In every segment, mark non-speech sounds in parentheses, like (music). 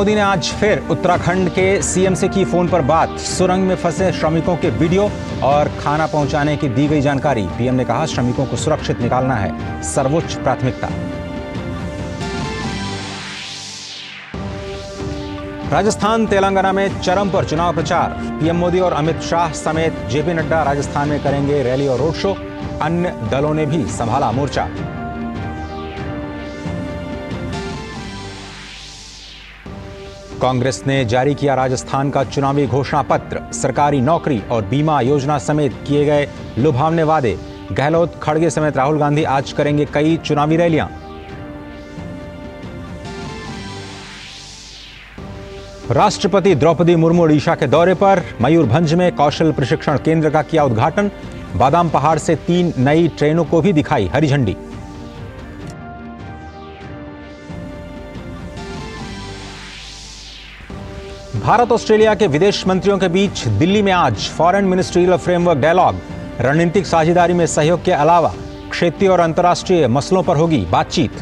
मोदी ने आज फिर उत्तराखंड के सीएम से की फ़ोन पर बात। सुरंग में फंसे श्रमिकों के वीडियो और खाना पहुँचाने की दी गई जानकारी। पीएम ने कहा, श्रमिकों को सुरक्षित निकालना है। सर्वोच्च प्राथमिकता। राजस्थान तेलंगाना में चरम पर चुनाव प्रचार। पीएम मोदी और अमित शाह समेत जेपी नड्डा राजस्थान में करेंगे रैली और रोड शो। अन्य दलों ने भी संभाला मोर्चा। कांग्रेस ने जारी किया राजस्थान का चुनावी घोषणा पत्र सरकारी नौकरी और बीमा योजना समेत किए गए लुभावने वादे। गहलोत खड़गे समेत राहुल गांधी आज करेंगे कई चुनावी रैलियाँ। राष्ट्रपति द्रौपदी मुर्मू ओडिशा के दौरे पर मयूरभंज में कौशल प्रशिक्षण केंद्र का किया उद्घाटन। बादाम पहाड़ से तीन नई ट्रेनों को भी दिखाई हरी झंडी। भारत ऑस्ट्रेलिया के विदेश मंत्रियों के बीच दिल्ली में आज फॉरेन मिनिस्ट्रियल फ्रेमवर्क डायलॉग। रणनीतिक साझेदारी में सहयोग के अलावा क्षेत्रीय और अंतर्राष्ट्रीय मसलों पर होगी बातचीत।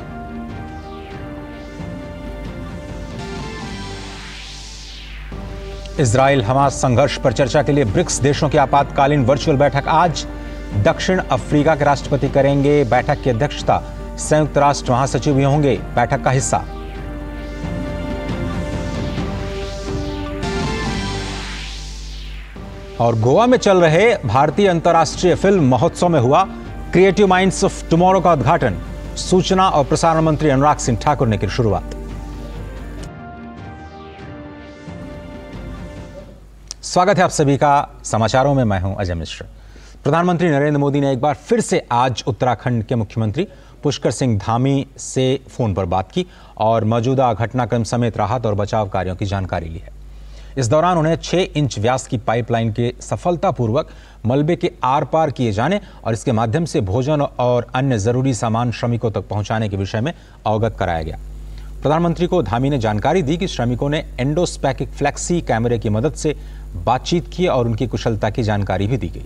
इसराइल हमास संघर्ष पर चर्चा के लिए ब्रिक्स देशों की आपातकालीन वर्चुअल बैठक आज। दक्षिण अफ्रीका के राष्ट्रपति करेंगे बैठक की अध्यक्षता। संयुक्त राष्ट्र महासचिव भी होंगे, बैठक का हिस्सा। और गोवा में चल रहे भारतीय अंतर्राष्ट्रीय फ़िल्म महोत्सव में हुआ क्रिएटिव माइंड्स ऑफ़ टुमारो का उद्घाटन। सूचना और प्रसारण मंत्री अनुराग सिंह ठाकुर ने की शुरुआत। स्वागत है आप सभी का समाचारों में, मैं हूँ अजय मिश्र। प्रधानमंत्री नरेंद्र मोदी ने एक बार फिर से आज उत्तराखंड के मुख्यमंत्री पुष्कर सिंह धामी से फ़ोन पर बात की और मौजूदा घटनाक्रम समेत राहत और बचाव कार्यों की जानकारी ली है। इस दौरान उन्हें 6 इंच व्यास की पाइपलाइन के सफलतापूर्वक मलबे के आर पार किए जाने और इसके माध्यम से भोजन और अन्य ज़रूरी सामान श्रमिकों तक पहुँचाने के विषय में अवगत कराया गया। प्रधानमंत्री को धामी ने जानकारी दी कि श्रमिकों ने एंडोस्पैकिक फ्लैक्सी कैमरे की मदद से बातचीत की और उनकी कुशलता की जानकारी भी दी गई।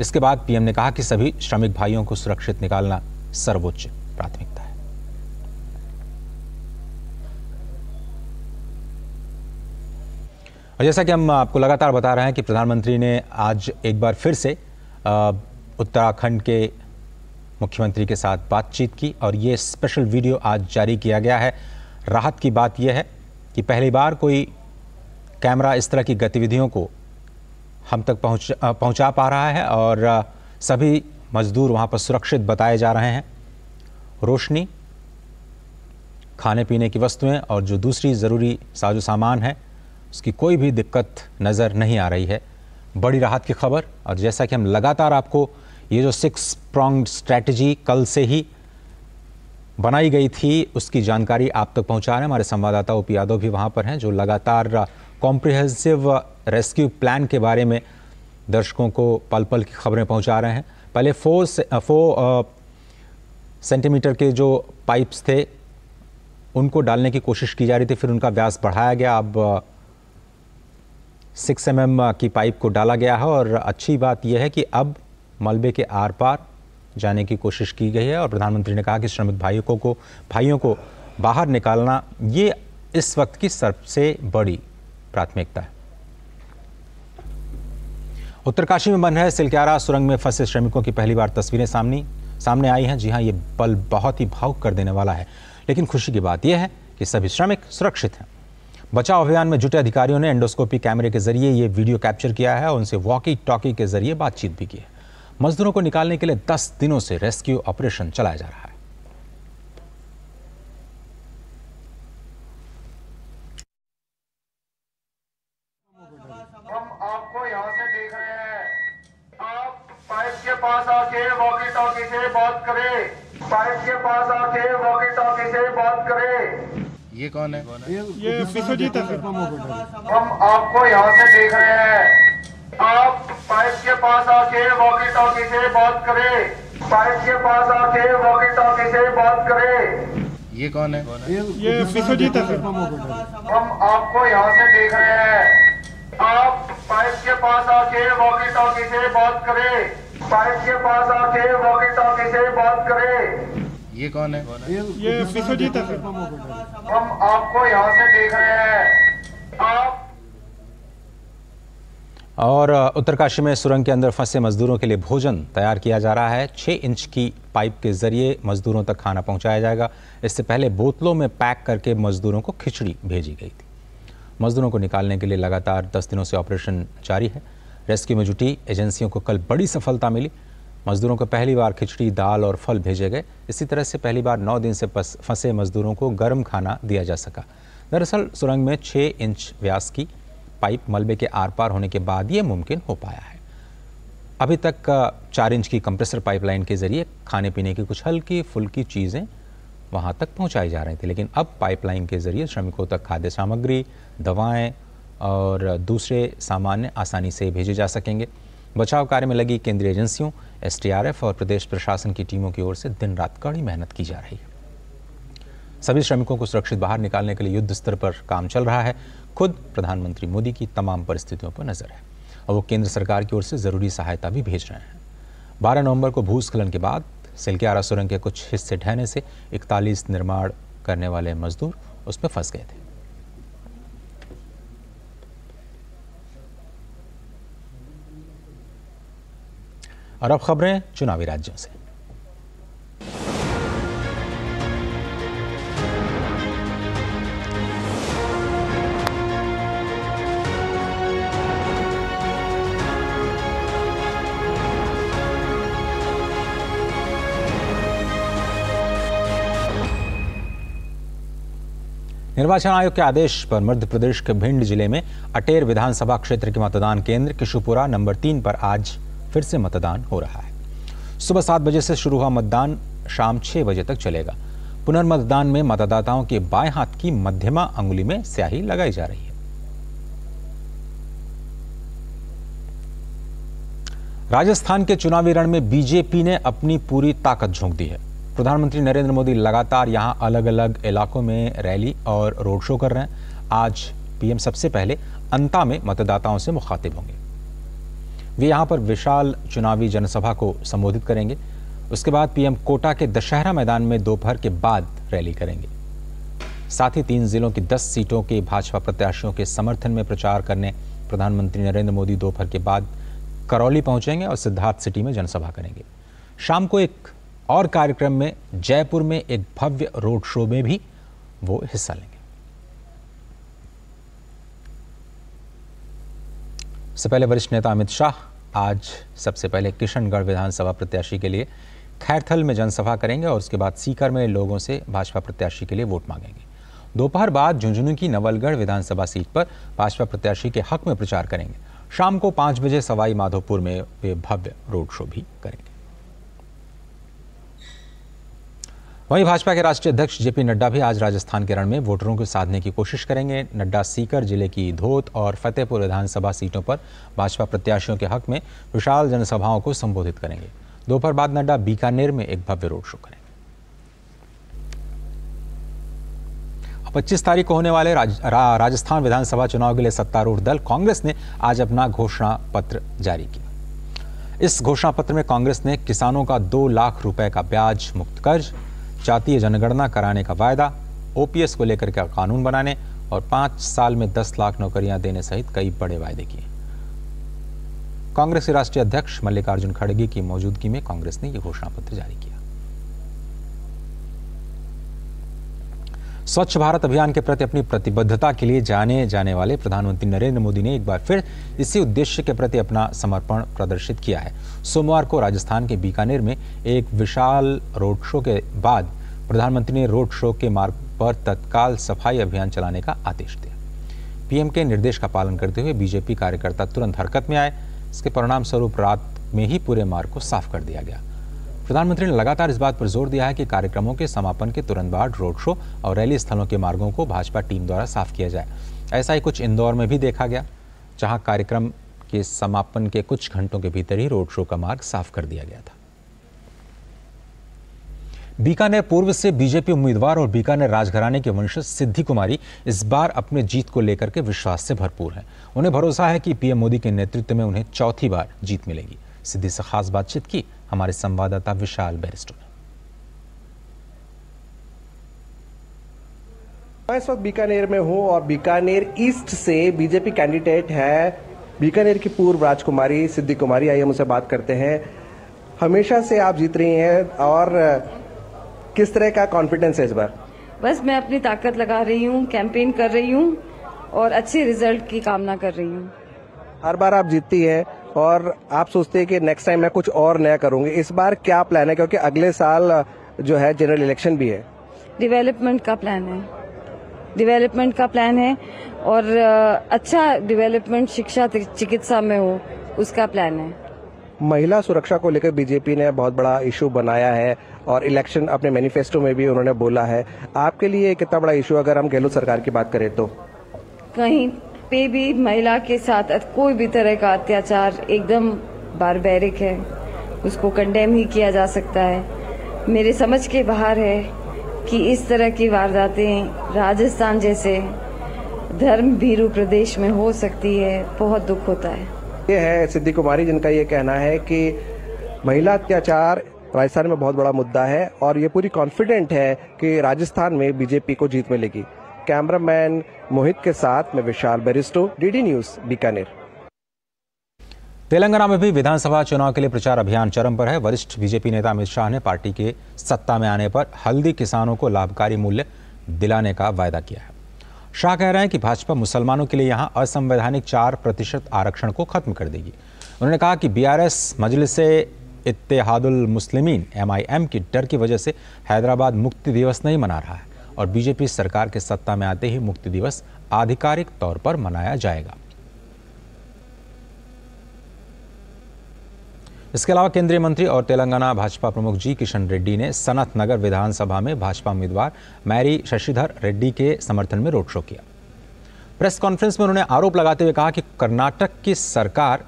इसके बाद पीएम ने कहा कि सभी श्रमिक भाइयों को सुरक्षित निकालना सर्वोच्च प्राथमिकता है और जैसा कि हम आपको लगातार बता रहे हैं कि प्रधानमंत्री ने आज एक बार फिर से उत्तराखंड के मुख्यमंत्री के साथ बातचीत की और ये स्पेशल वीडियो आज जारी किया गया है। राहत की बात यह है कि पहली बार कोई कैमरा इस तरह की गतिविधियों को हम तक पहुँच पहुँचा पा रहा है और सभी मजदूर वहाँ पर सुरक्षित बताए जा रहे हैं। रोशनी खाने पीने की वस्तुएँ और जो दूसरी ज़रूरी साजो सामान है उसकी कोई भी दिक्कत नज़र नहीं आ रही है। बड़ी राहत की खबर, और जैसा कि हम लगातार आपको ये जो सिक्स प्रॉन्ग स्ट्रैटेजी कल से ही बनाई गई थी, उसकी जानकारी आप तक पहुँचा रहे हैं। हमारे संवाददाता ओपी यादव भी वहाँ पर हैं, जो लगातार कॉम्प्रिहेंसिव रेस्क्यू प्लान के बारे में दर्शकों को पल पल की खबरें पहुँचा रहे हैं। पहले फोर फोर सेंटीमीटर के जो पाइप्स थे, उनको डालने की कोशिश की जा रही थी, फिर उनका व्यास बढ़ाया गया। अब सिक्स एम mm की पाइप को डाला गया है और अच्छी बात यह है कि अब मलबे के आर पार जाने की कोशिश की गई है और प्रधानमंत्री ने कहा कि श्रमिक भाइयों को भाइयों को बाहर निकालना ये इस वक्त की सबसे बड़ी प्राथमिकता है। उत्तरकाशी में बन रहे सिलक्यारा सुरंग में फंसे श्रमिकों की पहली बार तस्वीरें सामने सामने आई हैं। जी हाँ ये पल बहुत ही भावुक कर देने वाला है। लेकिन खुशी की बात यह है कि सभी श्रमिक सुरक्षित हैं। बचाव अभियान में जुटे अधिकारियों ने एंडोस्कोपी कैमरे के ज़रिए ये वीडियो कैप्चर किया है और उनसे वॉकी टॉकी के ज़रिए बातचीत भी की है। मजदूरों को निकालने के लिए 10 दिनों से रेस्क्यू ऑपरेशन चलाया जा रहा है। पास आके वॉकी टॉकी से बात करें। पाइप के पास आके वॉकी टॉकी से बात करें। ये कौन है? ये विश्वजीत है हम आपको यहाँ से देख रहे हैं। आप पाइप के पास आके वॉकी टॉकी से बात करें। पाइप के पास आके वॉकी टॉकी से बात करें। ये कौन है? ये विश्वजीत है हम आपको यहाँ से देख रहे हैं। आप पाइप के पास आके वॉकी टॉकी से बात करें। पाइप के पास आके वॉकी टॉकी से बात करें। ये कौन है? ये विश्वजीत है हम आपको यहाँ से देख रहे हैं। आप और उत्तरकाशी में सुरंग के अंदर फंसे मजदूरों के लिए भोजन तैयार किया जा रहा है। छः इंच की पाइप के ज़रिए मजदूरों तक खाना पहुँचाया जाएगा। इससे पहले बोतलों में पैक करके मजदूरों को खिचड़ी भेजी गई थी। मजदूरों को निकालने के लिए लगातार दस दिनों से ऑपरेशन जारी है। रेस्क्यू में जुटी एजेंसियों को कल बड़ी सफलता मिली। मजदूरों को पहली बार खिचड़ी, दाल और फल भेजे गए। इसी तरह से पहली बार नौ दिन से फंसे मजदूरों को गर्म खाना दिया जा सका। दरअसल, सुरंग में छः इंच व्यास की पाइप मलबे के आर पार होने के बाद ये मुमकिन हो पाया है। अभी तक, चार इंच की कंप्रेसर पाइपलाइन के ज़रिए खाने पीने की कुछ हल्की फुल्की चीज़ें वहाँ तक पहुँचाई जा रही थी, लेकिन अब पाइपलाइन के ज़रिए श्रमिकों तक खाद्य सामग्री, दवाएँ और दूसरे सामान आसानी से भेजे जा सकेंगे। बचाव कार्य में लगी केंद्रीय एजेंसियों, एसटीआरएफ और प्रदेश प्रशासन की टीमों की ओर से दिन रात कड़ी मेहनत की जा रही है। सभी श्रमिकों को सुरक्षित बाहर निकालने के लिए युद्ध स्तर पर काम चल रहा है। खुद प्रधानमंत्री मोदी की तमाम परिस्थितियों पर नज़र है और वो केंद्र सरकार की ओर से ज़रूरी सहायता भी भेज रहे हैं। 12 नवंबर को भूस्खलन के बाद सिलक्यारा सुरंग के कुछ हिस्से ढहने से 41 निर्माण करने वाले मजदूर उसमें फंस गए थे। और अब खबरें चुनावी राज्यों से। निर्वाचन आयोग के आदेश पर मध्य प्रदेश के भिंड ज़िले में अटेर विधानसभा क्षेत्र के मतदान केंद्र किशुपुरा नंबर तीन पर आज फिर से मतदान हो रहा है। सुबह सात बजे से शुरू हुआ मतदान, शाम छह बजे तक चलेगा। पुनर्मतदान में मतदाताओं के बाएँ हाथ की मध्यमा अंगुली में स्याही लगाई जा रही है। राजस्थान के चुनावी रण में बीजेपी ने अपनी पूरी ताकत झोंक दी है। प्रधानमंत्री नरेंद्र मोदी लगातार यहाँ अलग अलग इलाकों में रैली और रोड शो कर रहे हैं। आज पीएम सबसे पहले अंता में मतदाताओं से मुखातिब होंगे। वे यहाँ पर विशाल चुनावी जनसभा को संबोधित करेंगे। उसके बाद पीएम कोटा के दशहरा मैदान में दोपहर के बाद रैली करेंगे। साथ ही तीन जिलों की दस सीटों के भाजपा प्रत्याशियों के समर्थन में प्रचार करने प्रधानमंत्री नरेंद्र मोदी दोपहर के बाद करौली पहुँचेंगे और सिद्धार्थ सिटी में जनसभा करेंगे। शाम को एक और कार्यक्रम में जयपुर में एक भव्य रोड शो में भी वो हिस्सा लेंगे। इससे पहले वरिष्ठ नेता अमित शाह, आज सबसे पहले किशनगढ़ विधानसभा प्रत्याशी के लिए खैरथल में जनसभा करेंगे और उसके बाद सीकर में लोगों से भाजपा प्रत्याशी के लिए वोट मांगेंगे। दोपहर बाद झुंझुनू की नवलगढ़ विधानसभा सीट पर भाजपा प्रत्याशी के हक में प्रचार करेंगे। शाम को पाँच बजे सवाई माधोपुर में वे भव्य रोड शो भी करेंगे। वहीं भाजपा के राष्ट्रीय अध्यक्ष जेपी नड्डा भी आज राजस्थान के रण में वोटरों को साधने की कोशिश करेंगे। नड्डा सीकर ज़िले की धोत और फतेहपुर विधानसभा सीटों पर भाजपा प्रत्याशियों के हक में विशाल जनसभाओं को संबोधित करेंगे। दोपहर बाद नड्डा बीकानेर में एक भव्य रोड शो करेंगे। पच्चीस तारीख को होने वाले राज, रा, राजस्थान विधानसभा चुनाव के लिए सत्तारूढ़ दल कांग्रेस ने आज अपना घोषणा पत्र जारी किया। इस घोषणा पत्र में कांग्रेस ने किसानों का दो लाख रुपए का ब्याज मुक्त कर्ज जातीय जनगणना कराने का वायदा, ओपीएस को लेकर के कानून बनाने और पाँच साल में दस लाख नौकरियाँ देने सहित कई बड़े वायदे किए। कांग्रेस के राष्ट्रीय अध्यक्ष मल्लिकार्जुन खड़गे की मौजूदगी में कांग्रेस ने यह घोषणा पत्र जारी किया। स्वच्छ भारत अभियान के प्रति अपनी प्रतिबद्धता के लिए जाने जाने वाले प्रधानमंत्री नरेंद्र मोदी ने एक बार फिर इसी उद्देश्य के प्रति अपना समर्पण प्रदर्शित किया है। सोमवार को राजस्थान के बीकानेर में एक विशाल रोड शो के बाद प्रधानमंत्री ने रोड शो के मार्ग पर तत्काल सफ़ाई अभियान चलाने का आदेश दिया। पीएम के निर्देश का पालन करते हुए बीजेपी कार्यकर्ता तुरंत हरकत में आए। इसके परिणाम स्वरूप रात में ही पूरे मार्ग को साफ़ कर दिया गया। प्रधानमंत्री ने लगातार इस बात पर ज़ोर दिया है कि कार्यक्रमों के समापन के तुरंत बाद रोड शो और रैली स्थलों के मार्गों को भाजपा टीम द्वारा साफ़ किया जाए। ऐसा ही कुछ इंदौर में भी देखा गया, जहाँ कार्यक्रम के समापन के कुछ घंटों के भीतर ही रोड शो का मार्ग साफ़ कर दिया गया था। बीकानेर पूर्व से बीजेपी उम्मीदवार और बीकानेर राजघराने के वंशज सिद्धि कुमारी इस बार अपने जीत को लेकर के विश्वास से भरपूर हैं। उन्हें भरोसा है कि पीएम मोदी के नेतृत्व में उन्हें चौथी बार जीत मिलेगी। सिद्धि से खास बातचीत की हमारे संवाददाता विशाल बैरिस्टो ने। मैं इस वक्त बीकानेर में हूँ और बीकानेर ईस्ट से बीजेपी कैंडिडेट है बीकानेर की पूर्व राजकुमारी सिद्धि कुमारी आइए हम बात करते हैं। हमेशा से आप जीत रही हैं और किस तरह का कॉन्फिडेंस है इस बार? बस मैं अपनी ताकत लगा रही हूँ कैंपेन कर रही हूँ और अच्छे रिज़ल्ट की कामना कर रही हूँ। हर बार आप जीतती है और आप सोचते हैं कि नेक्स्ट टाइम मैं कुछ और नया करूँगी। इस बार क्या प्लान है? क्योंकि अगले साल जो है जनरल इलेक्शन भी है। डेवलपमेंट का प्लान है। डेवलपमेंट का प्लान है और अच्छा डेवलपमेंट शिक्षा चिकित्सा में हो उसका प्लान है। महिला सुरक्षा को लेकर बीजेपी ने बहुत बड़ा इशू बनाया है। और इलेक्शन अपने मैनिफेस्टो में भी उन्होंने बोला है। आपके लिए कितना बड़ा इशू अगर हम गहलोत सरकार की बात करें तो। कहीं पे भी महिला के साथ कोई भी तरह का अत्याचार एकदम बारबैरिक है। उसको कंडेम ही किया जा सकता है। मेरे समझ के बाहर है कि इस तरह की वारदातें राजस्थान जैसे धर्म भीरू प्रदेश में हो सकती है। बहुत दुख होता है। ये है सिद्धि कुमारी जिनका ये कहना है कि महिला अत्याचार राजस्थान में बहुत बड़ा मुद्दा है और ये पूरी कॉन्फिडेंट है कि राजस्थान में बीजेपी को जीत मिलेगी। कैमरामैन मोहित के साथ मैं विशाल बेरिस्टो डीडी न्यूज़ बीकानेर। तेलंगाना में भी विधानसभा चुनाव के लिए प्रचार अभियान चरम पर है। वरिष्ठ बीजेपी नेता अमित शाह ने पार्टी के सत्ता में आने पर हल्दी किसानों को लाभकारी मूल्य दिलाने का वायदा किया है। शाह कह रहे हैं कि भाजपा मुसलमानों के लिए यहाँ असंवैधानिक चार प्रतिशत आरक्षण को खत्म कर देगी। उन्होंने कहा कि बीआरएस मजलिस इत्तेहादुल मुस्लिमीन एमआईएम की डर की वजह से हैदराबाद मुक्ति दिवस नहीं मना रहा है और बीजेपी सरकार के सत्ता में आते ही मुक्ति दिवस आधिकारिक तौर पर मनाया जाएगा। इसके अलावा केंद्रीय मंत्री और तेलंगाना भाजपा प्रमुख जी किशन रेड्डी ने सनत नगर विधानसभा में भाजपा उम्मीदवार मैरी शशिधर रेड्डी के समर्थन में रोड शो किया। प्रेस कॉन्फ्रेंस में उन्होंने आरोप लगाते हुए कहा कि कर्नाटक की सरकार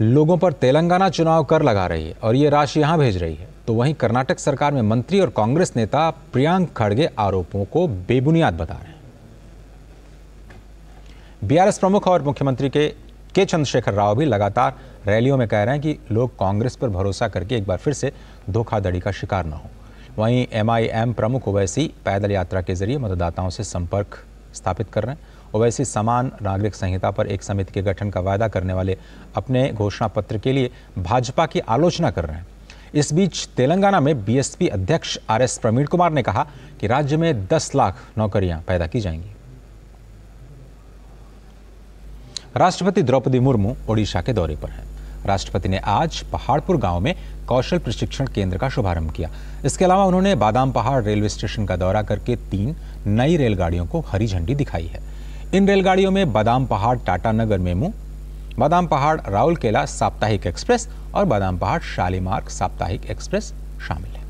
लोगों पर तेलंगाना चुनाव कर लगा रही है और ये राशि यहाँ भेज रही है। तो वहीं कर्नाटक सरकार में मंत्री और कांग्रेस नेता प्रियांक खड़गे आरोपों को बेबुनियाद बता रहे हैं। बीआरएस प्रमुख और मुख्यमंत्री के के चंद्रशेखर राव भी लगातार रैलियों में कह रहे हैं कि लोग कांग्रेस पर भरोसा करके एक बार फिर से धोखाधड़ी का शिकार न हो। वहीं एमआईएम प्रमुख ओवैसी पैदल यात्रा के ज़रिए मतदाताओं से संपर्क स्थापित कर रहे हैं। ओवैसी समान नागरिक संहिता पर एक समिति के गठन का वायदा करने वाले अपने घोषणा पत्र के लिए भाजपा की आलोचना कर रहे हैं। इस बीच तेलंगाना में बीएसपी अध्यक्ष आर एस प्रवीण कुमार ने कहा कि राज्य में 10 लाख नौकरियाँ पैदा की जाएँगी। राष्ट्रपति द्रौपदी मुर्मू ओडिशा के दौरे पर हैं। राष्ट्रपति ने आज पहाड़पुर गाँव में कौशल प्रशिक्षण केंद्र का शुभारंभ किया। इसके अलावा उन्होंने बादाम पहाड़ रेलवे स्टेशन का दौरा करके तीन नई रेलगाड़ियों को हरी झंडी दिखाई है। इन रेलगाड़ियों में बादाम पहाड़ टाटा नगर मेमू बादाम पहाड़ राउरकेला साप्ताहिक एक्सप्रेस और बादाम पहाड़ शालीमार्ग साप्ताहिक एक्सप्रेस शामिल है।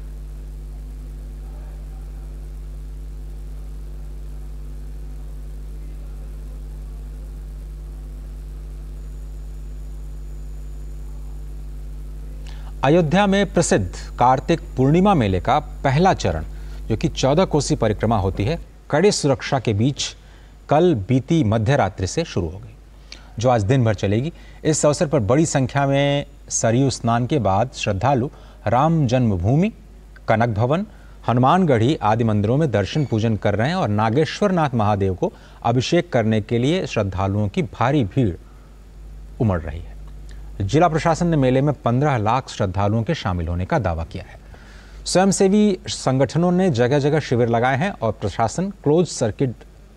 अयोध्या में प्रसिद्ध कार्तिक पूर्णिमा मेले का पहला चरण, जो कि चौदह कोसी परिक्रमा होती है, कड़े सुरक्षा के बीच कल बीती मध्य रात्रि से शुरू हो गई, जो आज दिन भर चलेगी। इस अवसर पर बड़ी संख्या में सरयू स्नान के बाद श्रद्धालु राम जन्मभूमि, कनक भवन, हनुमानगढ़ी आदि मंदिरों में दर्शन पूजन कर रहे हैं और नागेश्वर नाथ महादेव को अभिषेक करने के लिए श्रद्धालुओं की भारी भीड़ उमड़ रही है। जिला प्रशासन ने मेले में 15 लाख श्रद्धालुओं के शामिल होने का दावा किया है। स्वयंसेवी संगठनों ने जगह जगह शिविर लगाए हैं और प्रशासन क्लोज सर्किट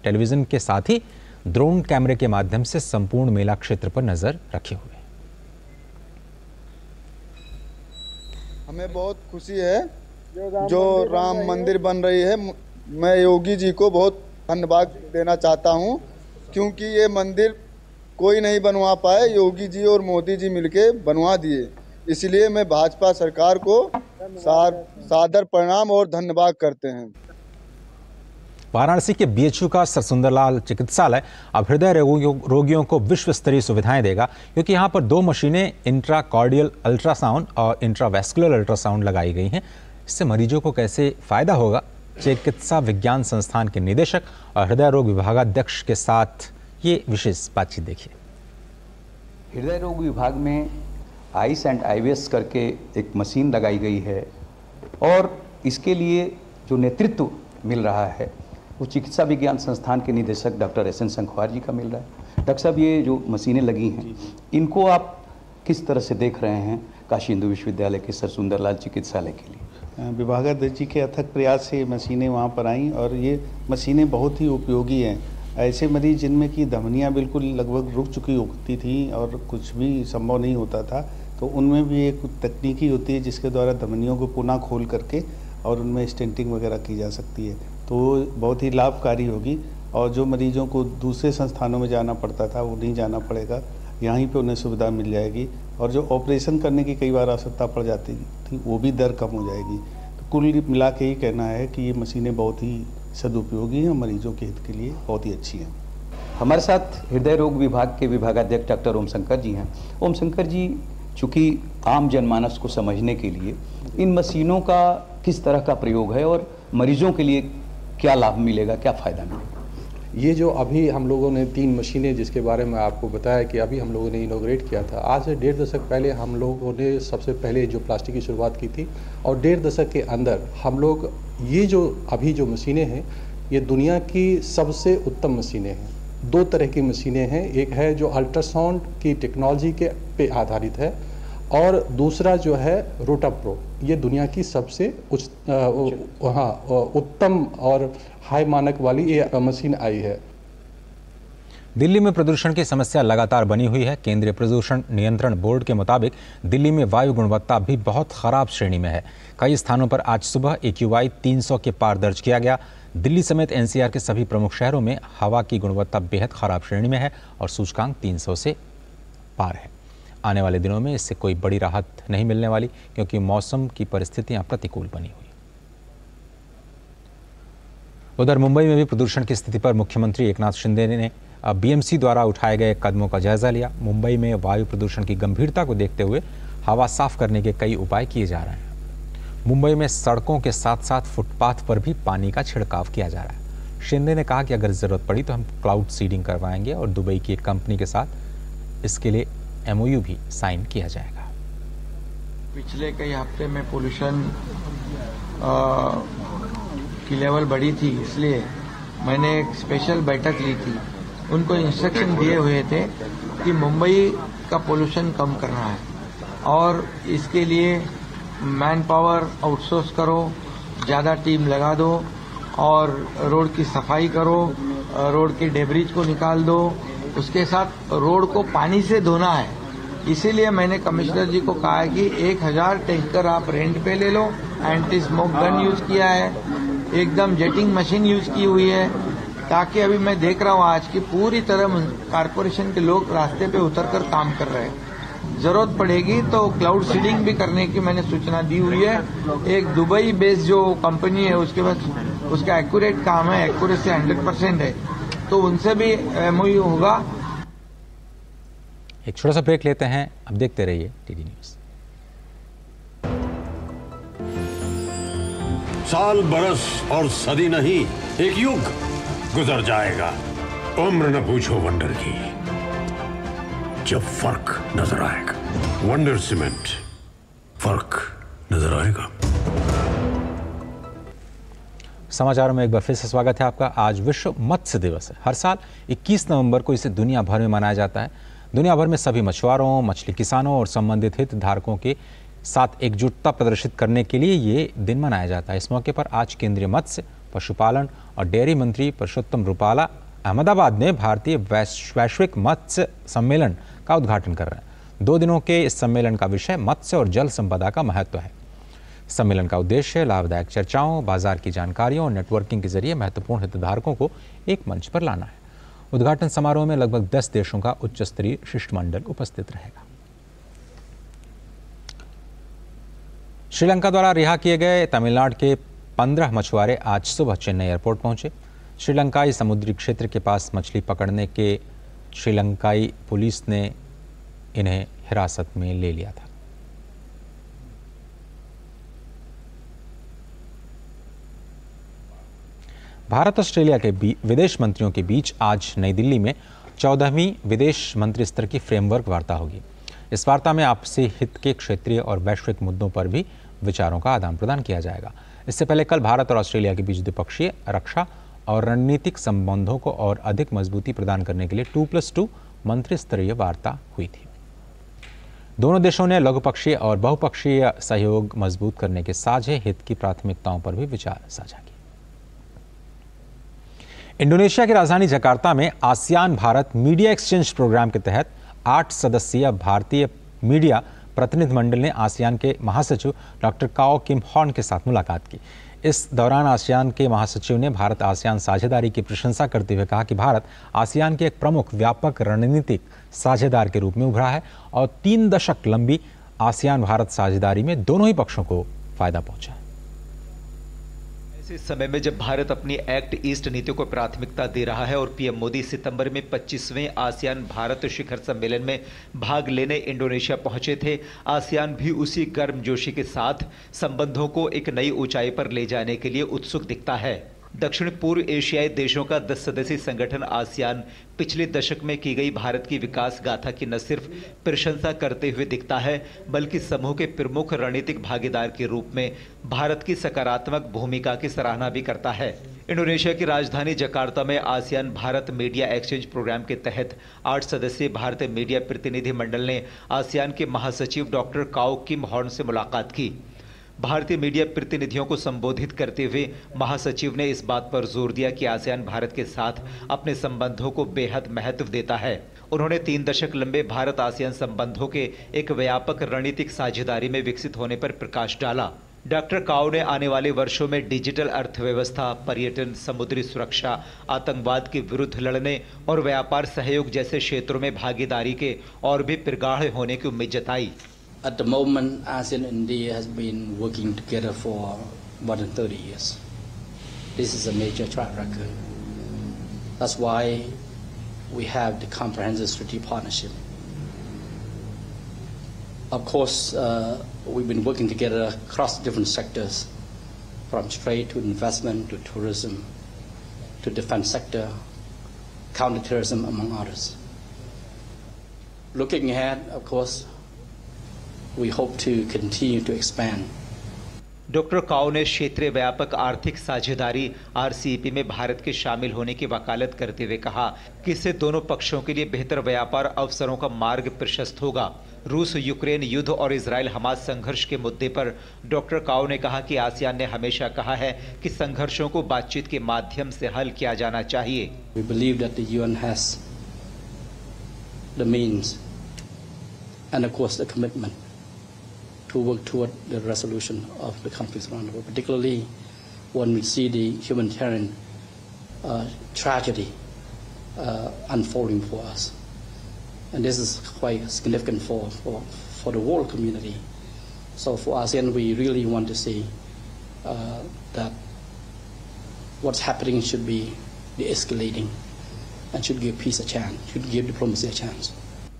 टेलीविज़न के साथ ही ड्रोन कैमरे के माध्यम से संपूर्ण मेला क्षेत्र पर नज़र रखे हुए। हमें बहुत खुशी है जो राम मंदिर बन रही है। मैं योगी जी को बहुत धन्यवाद देना चाहता हूँ, क्योंकि ये मंदिर कोई नहीं बनवा पाए। योगी जी और मोदी जी मिलके बनवा दिए। इसलिए मैं भाजपा सरकार को सादर प्रणाम और धन्यवाद करते हैं। वाराणसी के बीएचयू का सर सुंदरलाल चिकित्सालय अब हृदय रोगियों को विश्व स्तरीय सुविधाएँ देगा, क्योंकि यहाँ पर दो मशीनें, इंट्राकॉर्डियल अल्ट्रासाउंड और इंट्रावेस्कुलर अल्ट्रासाउंड लगाई गई हैं। इससे मरीजों को कैसे फ़ायदा होगा? चिकित्सा विज्ञान संस्थान के निदेशक और हृदय रोग विभागाध्यक्ष के साथ ये विशेष बातचीत देखिए। हृदय रोग विभाग में आइस एंड आईवीएस करके एक मशीन लगाई गई है और इसके लिए जो नेतृत्व मिल रहा है वो चिकित्सा विज्ञान संस्थान के निदेशक doctor S N Sankhwar ji का मिल रहा है। डॉक्टर साहब ये जो मशीनें लगी हैं इनको आप किस तरह से देख रहे हैं काशी हिंदू विश्वविद्यालय के सर सुंदरलाल चिकित्सालय के लिए? विभागाध्यक्ष जी के अथक प्रयास से मशीनें वहाँ पर आईं और ये मशीनें बहुत ही उपयोगी हैं। ऐसे मरीज़ जिनमें कि धमनियाँ बिल्कुल लगभग रुक चुकी होती थी और कुछ भी संभव नहीं होता था तो उनमें भी एक तकनीकी होती है जिसके द्वारा धमनियों को पुनः खोल करके और उनमें स्टेंटिंग वगैरह की जा सकती है। तो बहुत ही लाभकारी होगी। और जो मरीजों को दूसरे संस्थानों में जाना पड़ता था, वो नहीं जाना पड़ेगा। यहीं पे उन्हें सुविधा मिल जाएगी। और जो ऑपरेशन करने की कई बार आवश्यकता पड़ जाती थी वो भी दर कम हो जाएगी। तो कुल मिला के ही कहना है कि ये मशीनें बहुत ही सदुपयोगी हैं मरीजों के हित के लिए बहुत ही अच्छी हैं। हमारे साथ हृदय रोग विभाग के विभागाध्यक्ष डॉक्टर ओम शंकर जी हैं। ओम शंकर जी, चूँकि आम जनमानस को समझने के लिए, इन मशीनों का किस तरह का प्रयोग है और मरीजों के लिए क्या लाभ मिलेगा, क्या फ़ायदा मिलेगा? ये जो अभी हम लोगों ने तीन मशीनें जिसके बारे में आपको बताया कि अभी हम लोगों ने इनोग्रेट किया था, आज से डेढ़ दशक पहले हम लोगों ने सबसे पहले जो प्लास्टिक की शुरुआत की थी और डेढ़ दशक के अंदर हम लोग ये जो अभी जो मशीनें हैं, ये दुनिया की सबसे उत्तम मशीनें हैं। दो तरह की मशीनें हैं, एक है जो अल्ट्रासाउंड की टेक्नोलॉजी के पे आधारित है और दूसरा जो है रोटा प्रो ये दुनिया की सबसे उच्च हाँ उत्तम और हाई मानक वाली ये मशीन आई है। दिल्ली में प्रदूषण की समस्या लगातार बनी हुई है। केंद्रीय प्रदूषण नियंत्रण बोर्ड के मुताबिक दिल्ली में वायु गुणवत्ता भी बहुत खराब श्रेणी में है। कई स्थानों पर आज सुबह एक युवाई तीन के पार दर्ज किया गया। दिल्ली समेत एनसीआर के सभी प्रमुख शहरों में हवा की गुणवत्ता बेहद खराब श्रेणी में है और सूचकांक 300 से पार है। आने वाले दिनों में इससे कोई बड़ी राहत नहीं मिलने वाली, क्योंकि मौसम की परिस्थितियाँ प्रतिकूल बनी हुई उधर मुंबई में भी प्रदूषण की स्थिति पर मुख्यमंत्री एकनाथ शिंदे ने बीएमसी द्वारा उठाए गए कदमों का जायजा लिया। मुंबई में वायु प्रदूषण की गंभीरता को देखते हुए हवा साफ़ करने के कई उपाय किए जा रहे हैं। मुंबई में सड़कों के साथ साथ फुटपाथ पर भी पानी का छिड़काव किया जा रहा है। शिंदे ने कहा कि अगर ज़रूरत पड़ी तो हम क्लाउड सीडिंग करवाएँगे और दुबई की एक कंपनी के साथ इसके लिए एमओयू भी साइन किया जाएगा। पिछले कई हफ़्ते में पोल्यूशन की लेवल बढ़ी थी, इसलिए मैंने एक स्पेशल बैठक ली थी। उनको इंस्ट्रक्शन दिए हुए थे कि मुंबई का पोल्यूशन कम करना है और इसके लिए मैन पावर आउटसोर्स करो, ज़्यादा टीम लगा दो और रोड की सफ़ाई करो, रोड के डेबरीज को निकाल दो उसके साथ रोड को पानी से धोना है। इसीलिए मैंने कमिश्नर जी को कहा है कि एक हज़ार टैंकर आप रेंट पे ले लो एंटी स्मोक गन यूज़ किया है एकदम जेटिंग मशीन यूज़ की हुई है ताकि अभी मैं देख रहा हूँ आज की पूरी तरह कारपोरेशन के लोग रास्ते पे उतरकर काम कर रहे हैं। ज़रूरत पड़ेगी तो क्लाउड सीडिंग भी करने की मैंने सूचना दी हुई है। एक दुबई बेस्ड जो कंपनी है उसके पास उसका एक्यूरेट काम है एक्यूरेसी हंड्रेड परसेंट है। तो उनसे भी एमओयू होगा। एक छोटा सा ब्रेक लेते हैं। अब देखते रहिए टीडी न्यूज़। साल बरस और सदी नहीं एक युग गुजर जाएगा। उम्र न पूछो वंडर की जब फ़र्क नज़र आएगा। वंडर सीमेंट फ़र्क नज़र आएगा। समाचारों में एक बार फिर से स्वागत है आपका। आज विश्व मत्स्य दिवस है। हर साल 21 नवंबर को इसे दुनिया भर में मनाया जाता है। दुनिया भर में सभी मछुआरों, मछली किसानों और संबंधित हित धारकों के साथ एकजुटता प्रदर्शित करने के लिए ये दिन मनाया जाता है। इस मौके पर आज केंद्रीय मत्स्य, पशुपालन और डेयरी मंत्री पुरुषोत्तम रूपाला अहमदाबाद में भारतीय वैश्विक मत्स्य सम्मेलन का उद्घाटन कर रहे हैं। दो दिनों के इस सम्मेलन का विषय मत्स्य और जल संपदा का महत्व है। सम्मेलन का उद्देश्य लाभदायक चर्चाओं, बाज़ार की जानकारियों और नेटवर्किंग के ज़रिए महत्वपूर्ण हितधारकों को एक मंच पर लाना है। उद्घाटन समारोह में लगभग 10 देशों का उच्च स्तरीय शिष्टमंडल उपस्थित रहेगा। श्रीलंका द्वारा रिहा किए गए तमिलनाडु के 15 मछुआरे आज सुबह चेन्नई एयरपोर्ट पहुँचे। श्रीलंकाई समुद्री क्षेत्र के पास मछली पकड़ने के श्रीलंकाई पुलिस ने इन्हें हिरासत में ले लिया था। भारत ऑस्ट्रेलिया के विदेश मंत्रियों के बीच आज नई दिल्ली में चौदहवीं विदेश मंत्री स्तर की फ्रेमवर्क वार्ता होगी। इस वार्ता में आपसी हित के क्षेत्रीय और वैश्विक मुद्दों पर भी विचारों का आदान प्रदान किया जाएगा। इससे पहले कल भारत और ऑस्ट्रेलिया के बीच द्विपक्षीय रक्षा और रणनीतिक संबंधों को और अधिक मजबूती प्रदान करने के लिए टू प्लस टू मंत्री स्तरीय वार्ता हुई थी। दोनों देशों ने लघुपक्षीय और बहुपक्षीय सहयोग मज़बूत करने के साझे हित की प्राथमिकताओं पर भी विचार साझा किया। इंडोनेशिया की राजधानी जकार्ता में ASEAN Bharat media exchange programme के तहत आठ सदस्यीय भारतीय मीडिया प्रतिनिधिमंडल ने आसियान के महासचिव डॉक्टर काओ किम हॉर्न के साथ मुलाकात की। इस दौरान आसियान के महासचिव ने भारत आसियान साझेदारी की प्रशंसा करते हुए कहा कि भारत आसियान के एक प्रमुख व्यापक रणनीतिक साझेदार के रूप में उभरा है और तीन दशक लंबी आसियान भारत साझेदारी में दोनों ही पक्षों को फ़ायदा पहुँचा है। ऐसे समय में जब भारत अपनी एक्ट ईस्ट नीति को प्राथमिकता दे रहा है और पीएम मोदी सितंबर में 25वें आसियान भारत शिखर सम्मेलन में भाग लेने इंडोनेशिया पहुँचे थे, आसियान भी उसी गर्मजोशी के साथ संबंधों को एक नई ऊंचाई पर ले जाने के लिए उत्सुक दिखता है। दक्षिण पूर्व एशियाई देशों का दस सदस्यीय संगठन आसियान पिछले दशक में की गई भारत की विकास गाथा की न सिर्फ़ प्रशंसा करते हुए दिखता है, बल्कि समूह के प्रमुख रणनीतिक भागीदार के रूप में भारत की सकारात्मक भूमिका की सराहना भी करता है। इंडोनेशिया की राजधानी जकार्ता में ASEAN Bharat media exchange programme के तहत आठ सदस्यीय भारतीय मीडिया प्रतिनिधि मंडल ने आसियान के महासचिव डॉक्टर काओ किम हॉर्न से मुलाकात की। भारतीय मीडिया प्रतिनिधियों को संबोधित करते हुए महासचिव ने इस बात पर ज़ोर दिया कि आसियान भारत के साथ अपने संबंधों को बेहद महत्व देता है। उन्होंने तीन दशक लंबे भारत आसियान संबंधों के एक व्यापक रणनीतिक साझेदारी में विकसित होने पर प्रकाश डाला। डॉक्टर काओ ने आने वाले वर्षों में डिजिटल अर्थव्यवस्था, पर्यटन, समुद्री सुरक्षा, आतंकवाद के विरुद्ध लड़ने और व्यापार सहयोग जैसे क्षेत्रों में भागीदारी के और भी प्रगाढ़ होने की उम्मीद जताई। At the moment, ASEAN and India has been working together for more than 30 years. This is a major track record. That's why we have the comprehensive strategic partnership. Of course, uh, we've been working together across different sectors, from trade to investment to tourism to defense sector, counterterrorism, among others. Looking ahead, of course, we hope to continue to expand. Doctor Kao ने क्षेत्रीय व्यापक आर्थिक साझेदारी RCEP में भारत के शामिल होने की वकालत करते हुए कहा कि इससे दोनों पक्षों के लिए बेहतर व्यापार अवसरों का मार्ग प्रशस्त होगा। रूस यूक्रेन युद्ध और इसराइल हमास संघर्ष के मुद्दे पर डॉक्टर काओ ने कहा कि आसियान ने हमेशा कहा है कि संघर्षों को बातचीत के माध्यम से हल किया जाना चाहिए। We believe that the UN has the means and of course the commitment to work toward the resolution of the conflicts around the world, particularly when we see the humanitarian uh, tragedy uh, unfolding for us. And this is quite significant for, for, for the world community. So for ASEAN, we really want to see uh, that what's happening should be de-escalating and should give peace a chance, should give diplomacy a chance.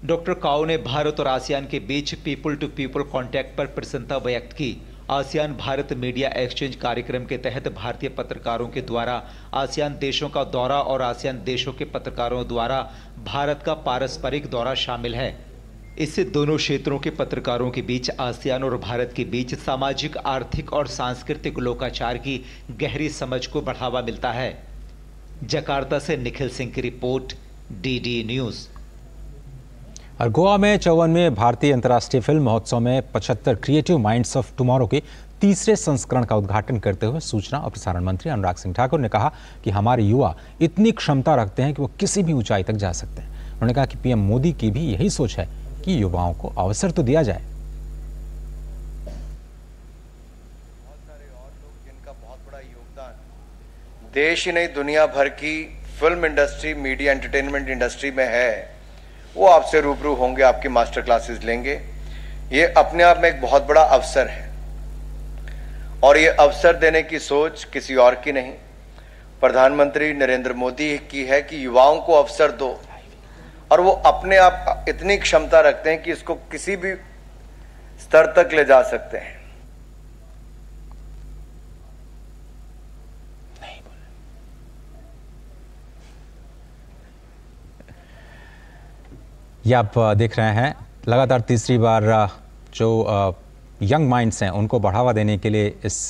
Doctor Kao ने भारत और ASEAN के बीच people to people contact पर प्रसन्नता व्यक्त की। ASEAN Bharat media exchange कार्यक्रम के तहत भारतीय पत्रकारों के द्वारा, आसियान देशों का दौरा और आसियान देशों के पत्रकारों द्वारा भारत का पारस्परिक दौरा शामिल है। इससे दोनों क्षेत्रों के पत्रकारों के बीच, आसियान और भारत के बीच सामाजिक, आर्थिक और सांस्कृतिक लोकाचार की गहरी समझ को बढ़ावा मिलता है। जकार्ता से निखिल सिंह की रिपोर्ट, डीडी न्यूज़। और गोवा में चौवनवें भारतीय अंतर्राष्ट्रीय फ़िल्म महोत्सव में 75 क्रिएटिव माइंड्स ऑफ़ टुमारो के तीसरे संस्करण का उद्घाटन करते हुए सूचना और प्रसारण मंत्री अनुराग सिंह ठाकुर ने कहा कि हमारे युवा इतनी क्षमता रखते हैं कि वो किसी भी ऊंचाई तक जा सकते हैं। उन्होंने कहा कि पीएम मोदी की भी यही सोच है कि युवाओं को अवसर तो दिया जाए। देश ही नहीं, दुनिया भर की film industry media entertainment industry में है। वो आपसे रूबरू होंगे, आपकी मास्टर क्लासेस लेंगे। ये अपने आप में एक बहुत बड़ा अवसर है। और ये अवसर देने की सोच किसी और की नहीं। प्रधानमंत्री नरेंद्र मोदी की है कि युवाओं को अवसर दो। और वो अपने आप इतनी क्षमता रखते हैं कि इसको किसी भी स्तर तक ले जा सकते हैं। ये आप देख रहे हैं। लगातार तीसरी बार जो यंग माइंड्स हैं, उनको बढ़ावा देने के लिए इस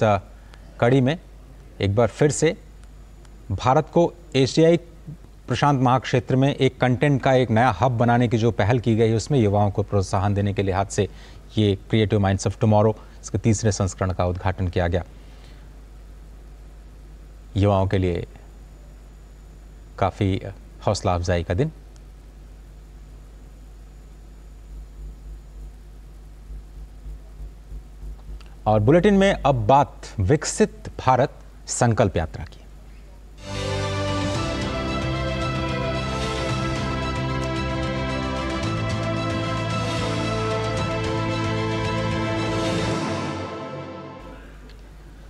कड़ी में एक बार फिर से भारत को एशियाई प्रशांत महाक्षेत्र में एक कंटेंट का एक नया हब बनाने की जो पहल की गई है, उसमें युवाओं को प्रोत्साहन देने के लिहाज से ये क्रिएटिव माइंड्स ऑफ़ टुमारो इसके तीसरे संस्करण का उद्घाटन किया गया। युवाओं के लिए काफ़ी हौसला अफजाई का दिन। और बुलेटिन में अब बात विकसित भारत संकल्प यात्रा की।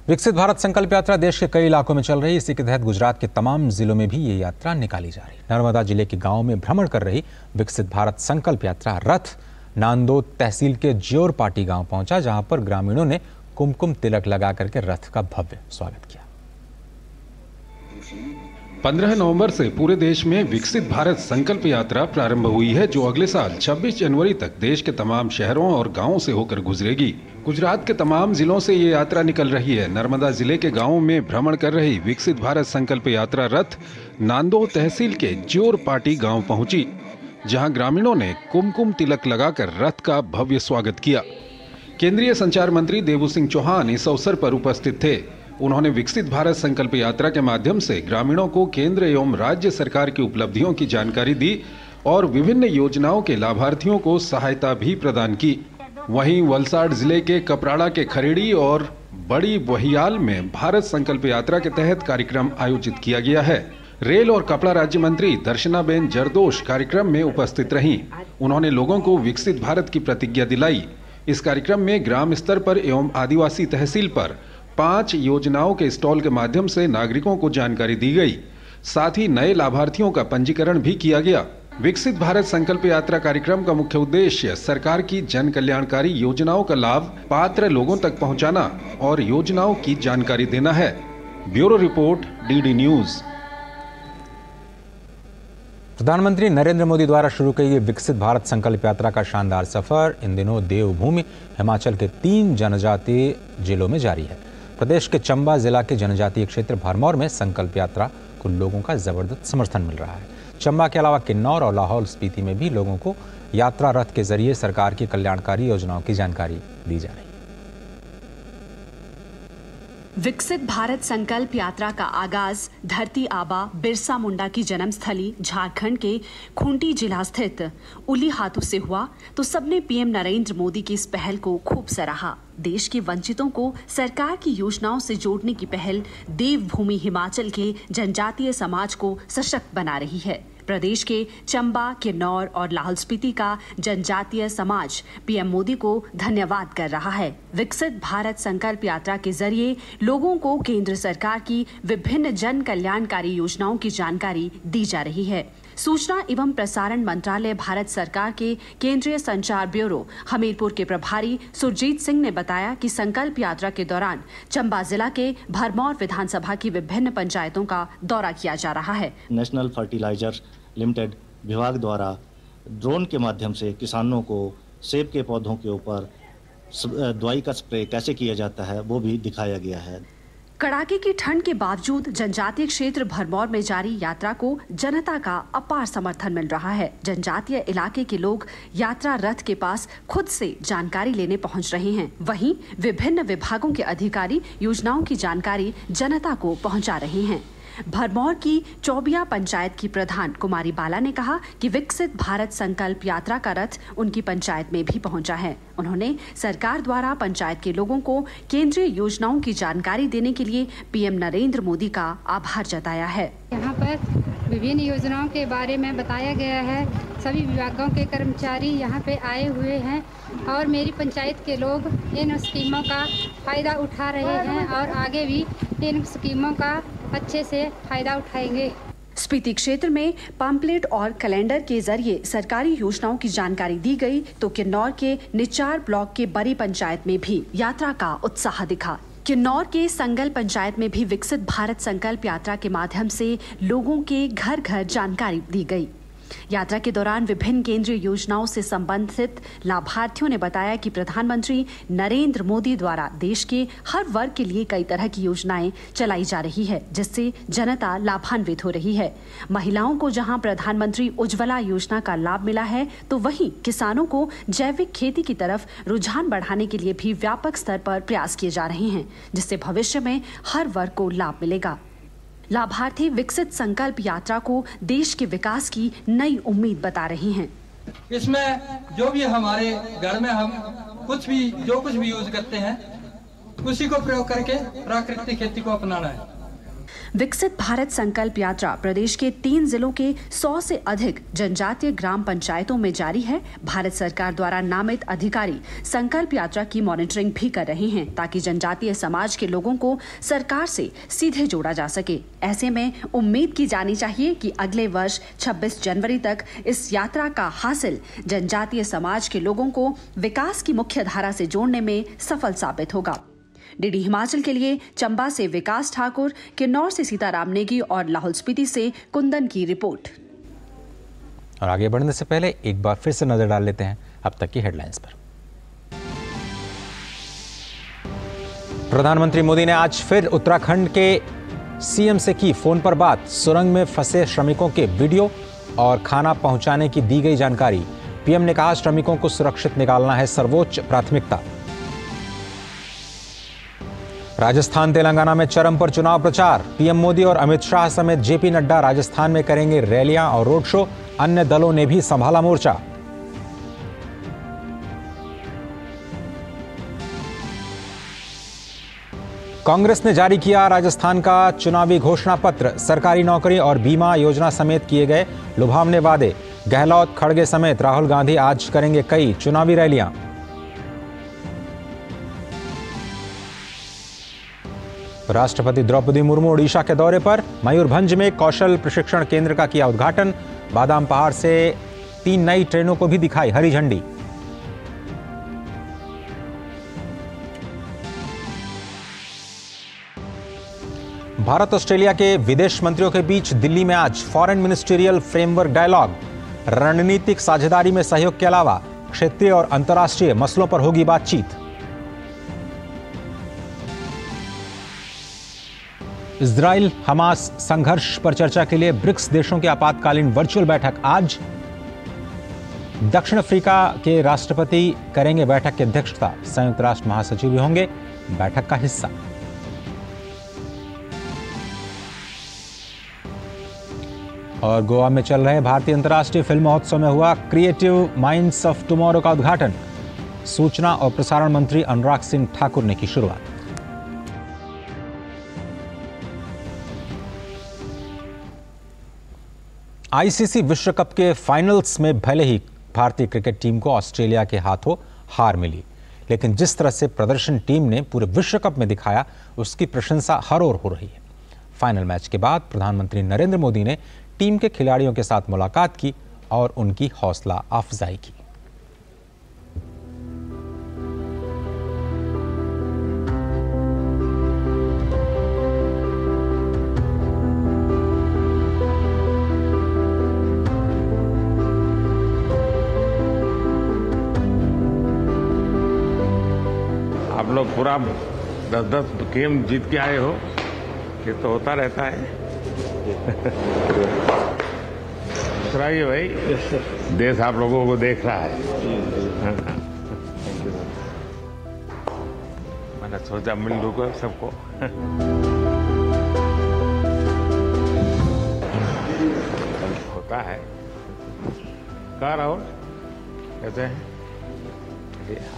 विकसित भारत संकल्प यात्रा देश के कई इलाकों में चल रही, इसी के तहत गुजरात के तमाम जिलों में भी ये यात्रा निकाली जा रही। नर्मदा ज़िले के गाँव में भ्रमण कर रही विकसित भारत संकल्प यात्रा रथ नांदो तहसील के ज्योर पाटी गाँव पहुँचा, जहाँ पर ग्रामीणों ने कुमकुम तिलक लगा करके रथ का भव्य स्वागत किया। 15 नवंबर से पूरे देश में विकसित भारत संकल्प यात्रा प्रारंभ हुई है, जो अगले साल 26 जनवरी तक देश के तमाम शहरों और गाँवों से होकर गुजरेगी। गुजरात के तमाम जिलों से ये यात्रा निकल रही है। नर्मदा ज़िले के गाँवों में भ्रमण कर रही विकसित भारत संकल्प यात्रा रथ नांदो तहसील के ज्योर पाटी गाँव पहुँची। जहाँ ग्रामीणों ने कुमकुम तिलक लगाकर रथ का भव्य स्वागत किया। केंद्रीय संचार मंत्री देवू सिंह चौहान इस अवसर पर उपस्थित थे। उन्होंने विकसित भारत संकल्प यात्रा के माध्यम से ग्रामीणों को केंद्र एवं राज्य सरकार की उपलब्धियों की जानकारी दी और विभिन्न योजनाओं के लाभार्थियों को सहायता भी प्रदान की। वहीं वलसाड ज़िले के कपराड़ा के खरेड़ी और बड़ी बहियाल में भारत संकल्प यात्रा के तहत कार्यक्रम आयोजित किया गया है। रेल और कपड़ा राज्य मंत्री दर्शना बेन जरदोश कार्यक्रम में उपस्थित रहीं। उन्होंने लोगों को विकसित भारत की प्रतिज्ञा दिलाई। इस कार्यक्रम में ग्राम स्तर पर एवं आदिवासी तहसील पर पाँच योजनाओं के स्टॉल के माध्यम से नागरिकों को जानकारी दी गई। साथ ही नए लाभार्थियों का पंजीकरण भी किया गया। विकसित भारत संकल्प यात्रा कार्यक्रम का मुख्य उद्देश्य सरकार की जन कल्याणकारी योजनाओं का लाभ पात्र लोगों तक पहुंचाना और योजनाओं की जानकारी देना है। Bureau report, DD news. प्रधानमंत्री नरेंद्र मोदी द्वारा शुरू की गई विकसित भारत संकल्प यात्रा का शानदार सफ़र इन दिनों देवभूमि, हिमाचल के तीन जनजातीय जिलों में जारी है। प्रदेश के चंबा जिला के जनजातीय क्षेत्र भरमौर में संकल्प यात्रा को लोगों का ज़बरदस्त समर्थन मिल रहा है। चंबा के अलावा किन्नौर और लाहौल स्पीति में भी लोगों को यात्रा रथ के ज़रिए सरकार की कल्याणकारी योजनाओं की जानकारी दी जा रही विकसित भारत संकल्प यात्रा का आगाज़ धरती आबा बिरसा मुंडा की जन्मस्थली झारखंड के खूंटी जिला स्थित उली हाथों से हुआ तो सबने पीएम नरेंद्र मोदी की इस पहल को खूब सराहा। देश के वंचितों को सरकार की योजनाओं से जोड़ने की पहल देवभूमि हिमाचल के जनजातीय समाज को सशक्त बना रही है। प्रदेश के चंबा, किन्नौर और लाहौल स्पीति का जनजातीय समाज पीएम मोदी को धन्यवाद कर रहा है। विकसित भारत संकल्प यात्रा के ज़रिए लोगों को केंद्र सरकार की विभिन्न जन कल्याणकारी योजनाओं की जानकारी दी जा रही है। सूचना एवं प्रसारण मंत्रालय भारत सरकार के केंद्रीय संचार ब्यूरो हमीरपुर के प्रभारी सुरजीत सिंह ने बताया कि संकल्प यात्रा के दौरान चंबा जिला के भरमौर विधानसभा की विभिन्न पंचायतों का दौरा किया जा रहा है। नेशनल फर्टिलाइज़र लिमिटेड विभाग द्वारा ड्रोन के माध्यम से किसानों को सेब के पौधों के ऊपर दवाई का स्प्रे कैसे किया जाता है, वो भी दिखाया गया है। कड़ाके की ठंड के बावजूद जनजातीय क्षेत्र भरमौर में जारी यात्रा को जनता का अपार समर्थन मिल रहा है। जनजातीय इलाके के लोग यात्रा रथ के पास खुद से जानकारी लेने पहुँच रहे हैं। वहीं विभिन्न विभागों के अधिकारी योजनाओं की जानकारी जनता को पहुँचा रहे हैं। भरमौर की चौबिया पंचायत की प्रधान कुमारी बाला ने कहा कि विकसित भारत संकल्प यात्रा का रथ उनकी पंचायत में भी पहुँचा है। उन्होंने सरकार द्वारा पंचायत के लोगों को केंद्रीय योजनाओं की जानकारी देने के लिए पीएम नरेंद्र मोदी का आभार जताया है। यहाँ पर विभिन्न योजनाओं के बारे में बताया गया है। सभी विभागों के कर्मचारी यहाँ पे आए हुए हैं और मेरी पंचायत के लोग इन स्कीमों का फ़ायदा उठा रहे हैं और आगे भी इन स्कीमों का अच्छे से फ़ायदा उठाएँगे। स्पीति क्षेत्र में पम्पलेट और कैलेंडर के ज़रिए सरकारी योजनाओं की जानकारी दी गई तो किन्नौर के निचार ब्लॉक के बड़ी पंचायत में भी यात्रा का उत्साह दिखा। किन्नौर के संगल पंचायत में भी विकसित भारत संकल्प यात्रा के माध्यम से लोगों के घर घर जानकारी दी गई। यात्रा के दौरान विभिन्न केंद्रीय योजनाओं से संबंधित लाभार्थियों ने बताया कि प्रधानमंत्री नरेंद्र मोदी द्वारा देश के हर वर्ग के लिए कई तरह की योजनाएँ चलाई जा रही है, जिससे जनता लाभान्वित हो रही है। महिलाओं को जहाँ प्रधानमंत्री उज्ज्वला योजना का लाभ मिला है तो वहीं किसानों को जैविक खेती की तरफ़ रुझान बढ़ाने के लिए भी व्यापक स्तर पर प्रयास किए जा रहे हैं, जिससे भविष्य में हर वर्ग को लाभ मिलेगा। लाभार्थी विकसित संकल्प यात्रा को देश के विकास की नई उम्मीद बता रहे हैं। इसमें जो भी हमारे घर में हम कुछ भी, जो कुछ भी यूज़ करते हैं, उसी को प्रयोग करके प्राकृतिक खेती को अपनाना है। विकसित भारत संकल्प यात्रा प्रदेश के तीन जिलों के 100 से अधिक जनजातीय ग्राम पंचायतों में जारी है। भारत सरकार द्वारा नामित अधिकारी संकल्प यात्रा की मॉनिटरिंग भी कर रहे हैं ताकि जनजातीय समाज के लोगों को सरकार से सीधे जोड़ा जा सके। ऐसे में उम्मीद की जानी चाहिए कि अगले वर्ष 26 जनवरी तक इस यात्रा का हासिल जनजातीय समाज के लोगों को विकास की मुख्य धारा से जोड़ने में सफल साबित होगा। डीडी हिमाचल के लिए चंबा से विकास ठाकुर, किन्नौर से सीताराम नेगी और लाहौल स्पीति से कुंदन की रिपोर्ट। और आगे बढ़ने से पहले एक बार फिर से नज़र डाल लेते हैं अब तक की हेडलाइंस पर। प्रधानमंत्री मोदी ने आज फिर उत्तराखंड के सीएम से की फ़ोन पर बात। सुरंग में फंसे श्रमिकों के वीडियो और खाना पहुँचाने की दी गई जानकारी। पीएम ने कहा, श्रमिकों को सुरक्षित निकालना है सर्वोच्च प्राथमिकता। राजस्थान तेलंगाना में चरम पर चुनाव प्रचार। पीएम मोदी और अमित शाह समेत जेपी नड्डा राजस्थान में करेंगे रैलियाँ और रोड शो। अन्य दलों ने भी संभाला मोर्चा। कांग्रेस ने जारी किया राजस्थान का चुनावी घोषणा पत्र। सरकारी नौकरी और बीमा योजना समेत किए गए लुभावने वादे। गहलोत खड़गे समेत राहुल गांधी आज करेंगे कई चुनावी रैलियाँ। राष्ट्रपति द्रौपदी मुर्मू ओडिशा के दौरे पर मयूरभंज में कौशल प्रशिक्षण केंद्र का किया उद्घाटन। बादाम पहाड़ से तीन नई ट्रेनों को भी दिखाई हरी झंडी। भारत ऑस्ट्रेलिया के विदेश मंत्रियों के बीच दिल्ली में आज फॉरेन मिनिस्ट्रियल फ्रेमवर्क डायलॉग। रणनीतिक साझेदारी में सहयोग के अलावा क्षेत्रीय और अंतर्राष्ट्रीय मसलों पर होगी बातचीत। इसराइल हमास संघर्ष पर चर्चा के लिए ब्रिक्स देशों की आपातकालीन वर्चुअल बैठक आज। दक्षिण अफ्रीका के राष्ट्रपति करेंगे बैठक की अध्यक्षता, संयुक्त राष्ट्र महासचिव भी होंगे, बैठक का हिस्सा। और गोवा में चल रहे भारतीय अंतर्राष्ट्रीय फ़िल्म महोत्सव में हुआ क्रिएटिव माइंड्स ऑफ़ टुमारो का उद्घाटन। सूचना और प्रसारण मंत्री अनुराग सिंह ठाकुर ने की शुरुआत। आईसीसी विश्व कप के फाइनल्स में भले ही भारतीय क्रिकेट टीम को ऑस्ट्रेलिया के हाथों हार मिली, लेकिन जिस तरह से प्रदर्शन टीम ने पूरे विश्व कप में दिखाया, उसकी प्रशंसा हर ओर हो रही है। फाइनल मैच के बाद प्रधानमंत्री नरेंद्र मोदी ने टीम के खिलाड़ियों के साथ मुलाकात की और उनकी हौसला अफजाई की। आप पूरा दस दस गेम जीत के आए हो। ये तो होता रहता है। सुनाइए भाई। देश आप लोगों को देख रहा है। मैंने सोचा मिल लूँगा सबको। होता है। कहा राहुल? कैसे हैं?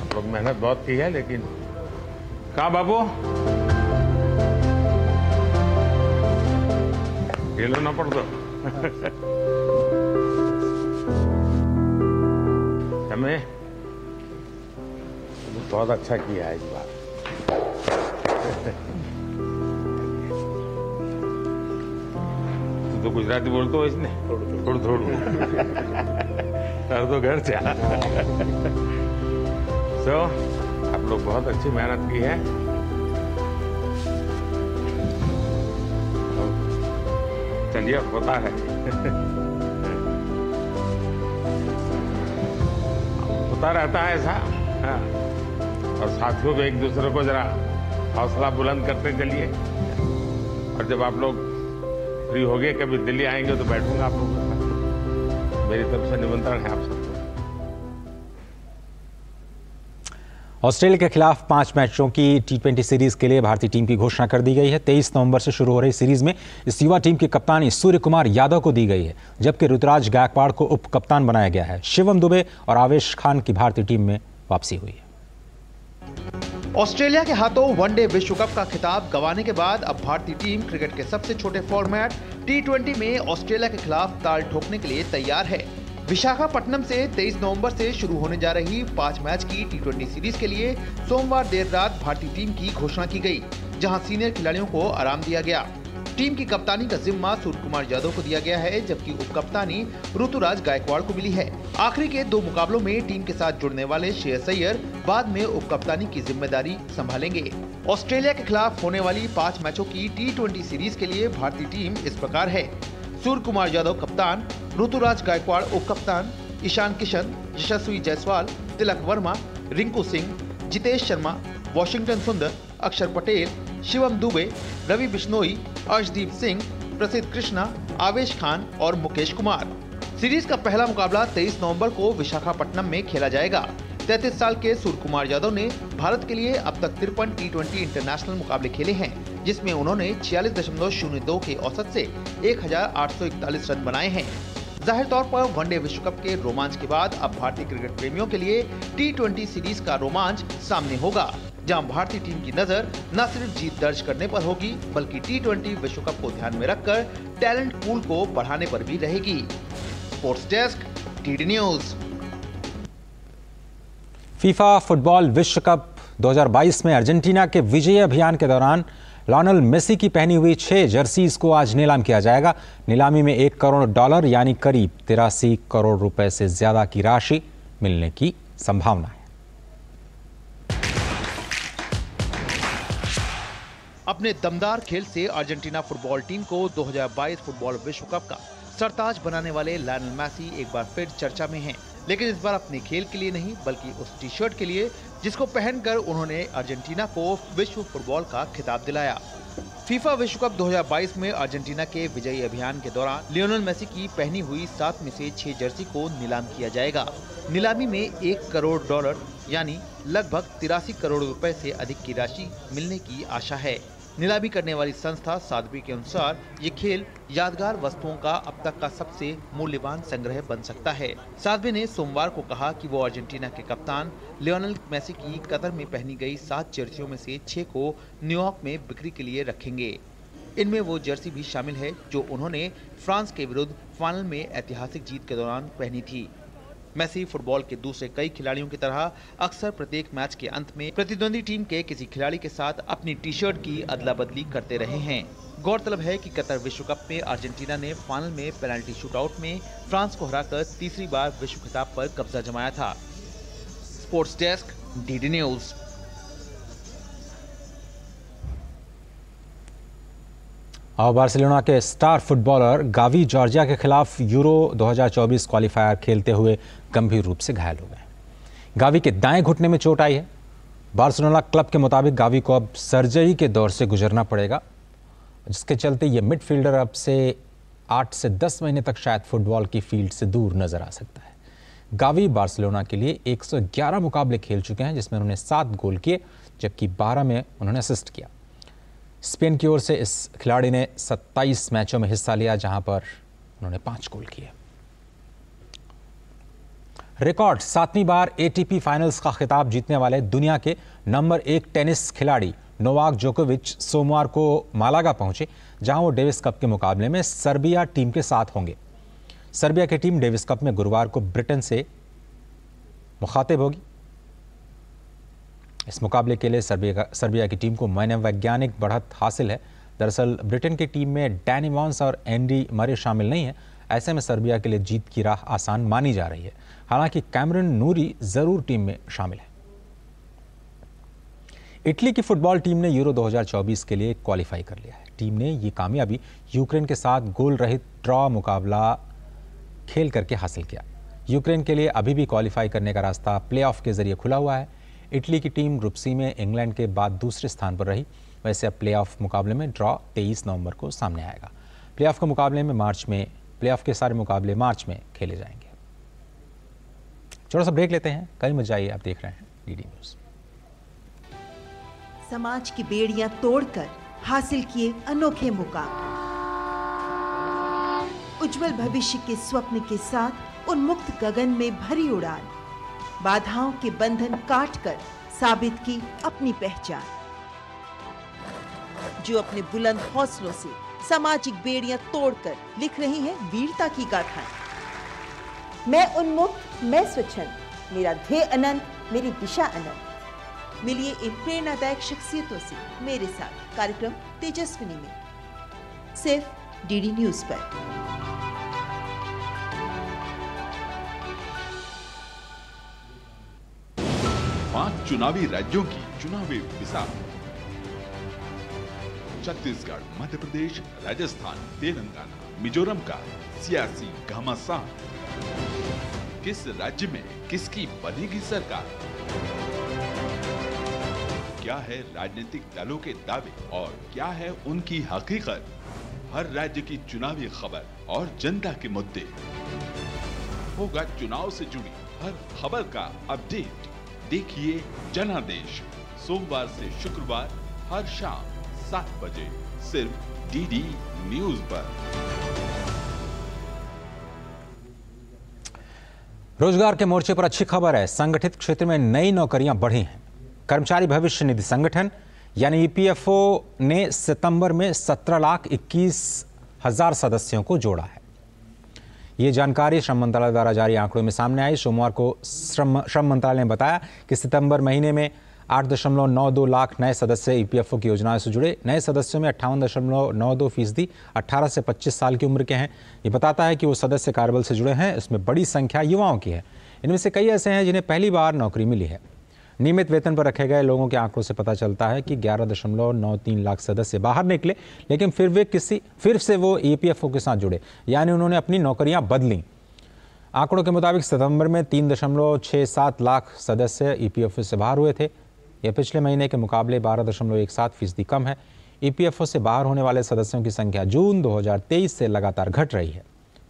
आप लोग मेहनत बहुत की है लेकिन कहा बाबू? खेलो ना पड़ दो समय बहुत अच्छा किया है इस बार। तू तो गुजराती बोलते हो इसने। थोड़ा थोड़ा। (laughs) कर दो घर से सो लोग बहुत अच्छी मेहनत की है। चलिए होता है। होता रहता है ऐसा। हाँ। और साथियों को एक दूसरे को जरा हौसला बुलंद करते चलिए। और जब आप लोग फ्री हो गए कभी दिल्ली आएँगे तो बैठूँगा आप लोगों के साथ। मेरी तरफ़ से निमंत्रण है आप सब ऑस्ट्रेलिया के खिलाफ पाँच मैचों की टी ट्वेंटी सीरीज़ के लिए भारतीय टीम की घोषणा कर दी गई है। तेईस नवंबर से शुरू हो रही सीरीज़ में इस युवा टीम की कप्तानी सूर्य कुमार यादव को दी गई है, जबकि ऋतुराज गायकवाड़ को उप कप्तान बनाया गया है। शिवम दुबे और आवेश खान की भारतीय टीम में वापसी हुई है। ऑस्ट्रेलिया के हाथों वनडे विश्व कप का खिताब गंवाने के बाद अब भारतीय टीम क्रिकेट के सबसे छोटे फॉर्मेट टी में ऑस्ट्रेलिया के खिलाफ ताल ठोकने के लिए तैयार है। विशाखापट्टनम से 23 नवंबर से शुरू होने जा रही पाँच मैच की टी सीरीज़ के लिए सोमवार देर रात भारतीय टीम की घोषणा की गई, जहाँ सीनियर खिलाड़ियों को आराम दिया गया। टीम की कप्तानी का जिम्मा सूर्य कुमार यादव को दिया गया है, जबकि उप कप्तानी ऋतुराज गायकवाड़ को मिली है। आखिरी के दो मुकाबलों में टीम के साथ जुड़ने वाले शेयर सैयर बाद में उप कप्तानी की ज़िम्मेदारी संभालेंगे। ऑस्ट्रेलिया के खिलाफ होने वाली पाँच मैचों की टी सीरीज़ के लिए भारतीय टीम इस प्रकार है। सूर्य कुमार यादव कप्तान, ऋतुराज गायकवाड़ उप कप्तान, ईशान किशन, यशस्वी जायसवाल, तिलक वर्मा, रिंकू सिंह, जितेश शर्मा, वॉशिंगटन सुंदर, अक्षर पटेल, शिवम दुबे, रवि बिश्नोई, अर्शदीप सिंह, प्रसिद्ध कृष्णा, आवेश खान और मुकेश कुमार। सीरीज़ का पहला मुकाबला 23 नवंबर को विशाखापट्टनम में खेला जाएगा। 33 साल के सूर्य कुमार यादव ने भारत के लिए अब तक तिरपन टी इंटरनेशनल मुकाबले खेले हैं। जिसमें उन्होंने छियालीस दशमलव शून्य दो के औसत से 1841 रन बनाए हैं। ज़ाहिर तौर पर वनडे विश्व कप के रोमांच के बाद अब भारतीय क्रिकेट प्रेमियों के लिए टी सीरीज़ का रोमांच सामने होगा, जहाँ भारतीय टीम की नज़र न सिर्फ़ जीत दर्ज करने पर होगी, बल्कि टी विश्व कप को ध्यान में रखकर टैलेंट पूल को बढ़ाने पर भी रहेगी। Sports desk, TD news. FIFA football विश्व कप 2022 में अर्जेंटीना के विजय अभियान के दौरान लॉनल मेसी की पहनी हुई छह जर्सीज को आज नीलाम किया जाएगा नीलामी में एक करोड़ डॉलर, यानी करीब तिरासी करोड़ रुपए से ज़्यादा की राशि मिलने की संभावना है अपने दमदार खेल से अर्जेंटीना फुटबॉल टीम को 2022 फुटबॉल विश्व कप का सरताज बनाने वाले लायनल मैसी एक बार फिर चर्चा में हैं। लेकिन इस बार अपने खेल के लिए नहीं, बल्कि उस टी शर्ट के लिए जिसको पहनकर उन्होंने अर्जेंटीना को विश्व फुटबॉल का खिताब दिलाया। फीफा विश्व कप 2022 में अर्जेंटीना के विजयी अभियान के दौरान लियोनल मेसी की पहनी हुई सात में से छह जर्सी को नीलाम किया जाएगा। नीलामी में एक करोड़ डॉलर, यानी लगभग तिरासी करोड़ रुपए से अधिक की राशि मिलने की आशा है। नीलामी करने वाली संस्था साधवी के अनुसार ये खेल यादगार वस्तुओं का अब तक का सबसे मूल्यवान संग्रह बन सकता है। साधवी ने सोमवार को कहा कि वो अर्जेंटीना के कप्तान लियोनल मेसी की कतर में पहनी गई सात जर्सियों में से छह को न्यूयॉर्क में बिक्री के लिए रखेंगे। इनमें वो जर्सी भी शामिल है जो उन्होंने फ्रांस के विरुद्ध फाइनल में ऐतिहासिक जीत के दौरान पहनी थी। मेसी फुटबॉल के दूसरे कई खिलाड़ियों की तरह अक्सर प्रत्येक मैच के अंत में प्रतिद्वंदी टीम के किसी खिलाड़ी के साथ अपनी टी शर्ट की अदला बदली करते रहे हैं। गौरतलब है कि कतर विश्व कप में अर्जेंटीना ने फाइनल में पेनल्टी शूटआउट में फ्रांस को हराकर तीसरी बार विश्व खिताब पर कब्जा जमाया था। Sports desk D news. और बार्सिलोना के स्टार फुटबॉलर गावी जॉर्जिया के खिलाफ यूरो 2024 क्वालिफायर खेलते हुए गंभीर रूप से घायल हो गए। गावी के दाएँ घुटने में चोट आई है। बार्सिलोना क्लब के मुताबिक गावी को अब सर्जरी के दौर से गुजरना पड़ेगा, जिसके चलते ये मिडफील्डर अब से आठ से दस महीने तक शायद फुटबॉल की फ़ील्ड से दूर नज़र आ सकता है। गावी बार्सिलोना के लिए 111 मुकाबले खेल चुके हैं, जिसमें उन्होंने सात गोल किए, जबकि 12 में उन्होंने असिस्ट किया। स्पेन की ओर से इस खिलाड़ी ने 27 मैचों में हिस्सा लिया, जहाँ पर उन्होंने पाँच गोल किए। रिकॉर्ड सातवीं बार एटीपी फाइनल्स का खिताब जीतने वाले दुनिया के नंबर एक टेनिस खिलाड़ी नोवाक जोकोविच सोमवार को मालागा पहुँचे, जहाँ वो डेविस कप के मुकाबले में सर्बिया टीम के साथ होंगे। सर्बिया की टीम डेविस कप में गुरुवार को ब्रिटेन से मुखातिब होगी। इस मुकाबले के लिए सर्बिया सर्बिया की टीम को वैज्ञानिक बढ़त हासिल है। दरअसल ब्रिटेन की टीम में डैनी वॉन्स और एंडी मरे शामिल नहीं है। ऐसे में सर्बिया के लिए जीत की राह आसान मानी जा रही है। हालाँकि कैमरन नूरी ज़रूर टीम में शामिल है। इटली की फुटबॉल टीम ने यूरो 2024 के लिए क्वालिफाई कर लिया है। टीम ने ये कामयाबी यूक्रेन के साथ गोल रहित ड्रॉ मुकाबला खेल करके हासिल किया। यूक्रेन के लिए अभी भी क्वालिफाई करने का रास्ता प्लेऑफ के ज़रिए खुला हुआ है। इटली की टीम ग्रुप सी में इंग्लैंड के बाद दूसरे स्थान पर रही। वैसे अब प्लेऑफ मुकाबले में ड्रॉ 23 नवंबर को सामने आएगा। प्लेऑफ के मुकाबले में मार्च में प्लेऑफ के सारे मुकाबले मार्च में खेले जाएँगे। छोटा सा ब्रेक लेते हैं। कल मज़ा आइए आप देख रहे हैं डीडी न्यूज़ समाज की बेड़ियाँ तोड़कर हासिल किए अनोखे मुकाम। उज्जवल भविष्य के स्वप्न के साथ उन्मुक्त गगन में भरी उड़ान। बाधाओं के बंधन काटकर साबित की अपनी पहचान। जो अपने बुलंद हौसलों से सामाजिक बेड़ियाँ तोड़कर लिख रही हैं वीरता की गाथाएँ। मैं उन्मुक्त मैं स्वच्छंद मेरा ध्येय अनंत, मेरी दिशा अनंत। मिलिए इन प्रेरणादायक शख्सियतों से मेरे साथ कार्यक्रम तेजस्विनी में। सिर्फ़ डीडी न्यूज़ पर। पाँच चुनावी राज्यों की चुनावी मिसाल छत्तीसगढ़, मध्य प्रदेश, राजस्थान, तेलंगाना, मिजोरम का सियासी घमासान। किस राज्य में किसकी बनेगी सरकार? क्या है राजनीतिक दलों के दावे और क्या है उनकी हकीकत? हर राज्य की चुनावी खबर और जनता के मुद्दे। होगा चुनाव से जुड़ी हर खबर का अपडेट। देखिए जनादेश। सोमवार से शुक्रवार हर शाम सात बजे सिर्फ़ डीडी न्यूज़ पर। रोज़गार के मोर्चे पर अच्छी खबर है। संगठित क्षेत्र में नई नौकरियाँ बढ़ी हैं। कर्मचारी भविष्य निधि संगठन, यानी ईपीएफओ ने सितंबर में 17 लाख इक्कीस हज़ार सदस्यों को जोड़ा है। ये जानकारी श्रम मंत्रालय द्वारा जारी आंकड़ों में सामने आई। सोमवार को श्रम श्रम मंत्रालय ने बताया कि सितंबर महीने में आठ दशमलव नौ दो लाख नए सदस्य ईपीएफओ की योजनाओं से जुड़े। नए सदस्यों में अट्ठावन दशमलव नौ दो फ़ीसदी अट्ठारह से पच्चीस साल की उम्र के हैं। ये बताता है कि वो सदस्य कार्यबल से जुड़े हैं। इसमें बड़ी संख्या युवाओं की है। इनमें से कई ऐसे हैं जिन्हें पहली बार नौकरी मिली है। नियमित वेतन पर रखे गए लोगों के आंकड़ों से पता चलता है कि ग्यारह दशमलव नौ तीन लाख सदस्य बाहर निकले, लेकिन फिर वे किसी, फिर से वो ईपीएफओ के साथ जुड़े। यानी उन्होंने अपनी नौकरियाँ बदली। आंकड़ों के मुताबिक सितंबर में तीन दशमलव छः सात लाख सदस्य ईपीएफओ से बाहर हुए थे। यह पिछले महीने के मुकाबले बारह दशमलव एक सात फ़ीसदी कम है। ईपीएफओ से बाहर होने वाले सदस्यों की संख्या जून 2023 से लगातार घट रही है।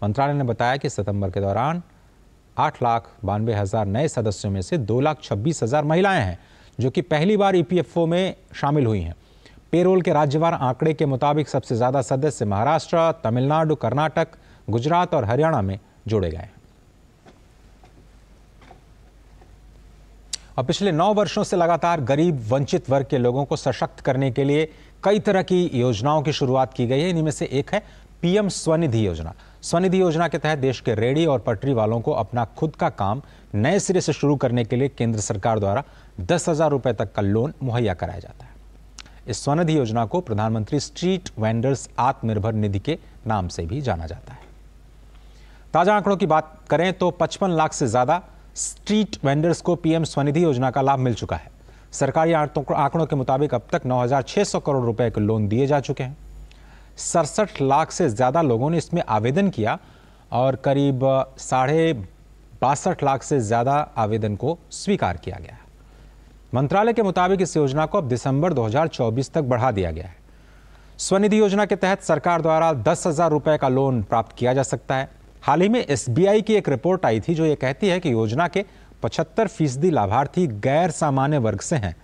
मंत्रालय ने बताया कि सितंबर के दौरान आठ लाख बानवे हज़ार नए सदस्यों में से दो लाख छब्बीस हज़ार महिलाएँ हैं, जो कि पहली बार ईपीएफओ में शामिल हुई हैं। पेरोल के राज्यवार आंकड़े के मुताबिक सबसे ज़्यादा सदस्य महाराष्ट्र, तमिलनाडु, कर्नाटक, गुजरात और हरियाणा में जोड़े गए हैं। और पिछले नौ वर्षों से लगातार गरीब, वंचित वर्ग के लोगों को सशक्त करने के लिए कई तरह की योजनाओं की शुरुआत की गई है। इनमें से एक है पीएम स्वनिधि योजना। स्वनिधि योजना के तहत देश के रेडी और पटरी वालों को अपना खुद का काम नए सिरे से शुरू करने के लिए केंद्र सरकार द्वारा दस हज़ार रुपए तक का लोन मुहैया कराया जाता है। इस स्वनिधि योजना को प्रधानमंत्री स्ट्रीट वेंडर्स आत्मनिर्भर निधि के नाम से भी जाना जाता है। ताज़ा आंकड़ों की बात करें तो 55 लाख से ज़्यादा स्ट्रीट वेंडर्स को पीएम स्वनिधि योजना का लाभ मिल चुका है। सरकारी आंकड़ों के मुताबिक अब तक 9,600 करोड़ रुपए के लोन दिए जा चुके हैं। सड़सठ लाख से ज़्यादा लोगों ने इसमें आवेदन किया और करीब साढ़े बासठ लाख से ज़्यादा आवेदन को स्वीकार किया गया मंत्रालय के मुताबिक इस योजना को अब दिसंबर 2024 तक बढ़ा दिया गया है। स्वनिधि योजना के तहत सरकार द्वारा दस हज़ार रुपए का लोन प्राप्त किया जा सकता है। हाल ही में एसबीआई की एक रिपोर्ट आई थी जो ये कहती है कि योजना के 75 फ़ीसदी लाभार्थी गैर सामान्य वर्ग से हैं।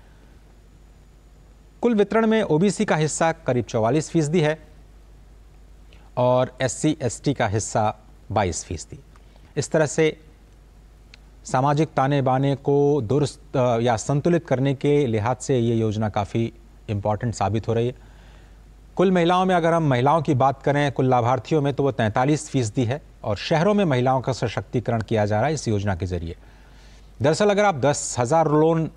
कुल वितरण में ओबीसी का हिस्सा करीब 44 फ़ीसदी है और एस सी का हिस्सा 22 फ़ीसदी। इस तरह से सामाजिक ताने बाने को दुरुस्त या संतुलित करने के लिहाज से ये योजना काफ़ी इंपॉर्टेंट साबित हो रही है। कुल महिलाओं में अगर हम महिलाओं की बात करें, कुल लाभार्थियों में तो वो तैंतालीस फ़ीसदी है। और शहरों में महिलाओं का सशक्तिकरण किया जा रहा है इस योजना के ज़रिए। दरअसल अगर आप दस हज़ार लोन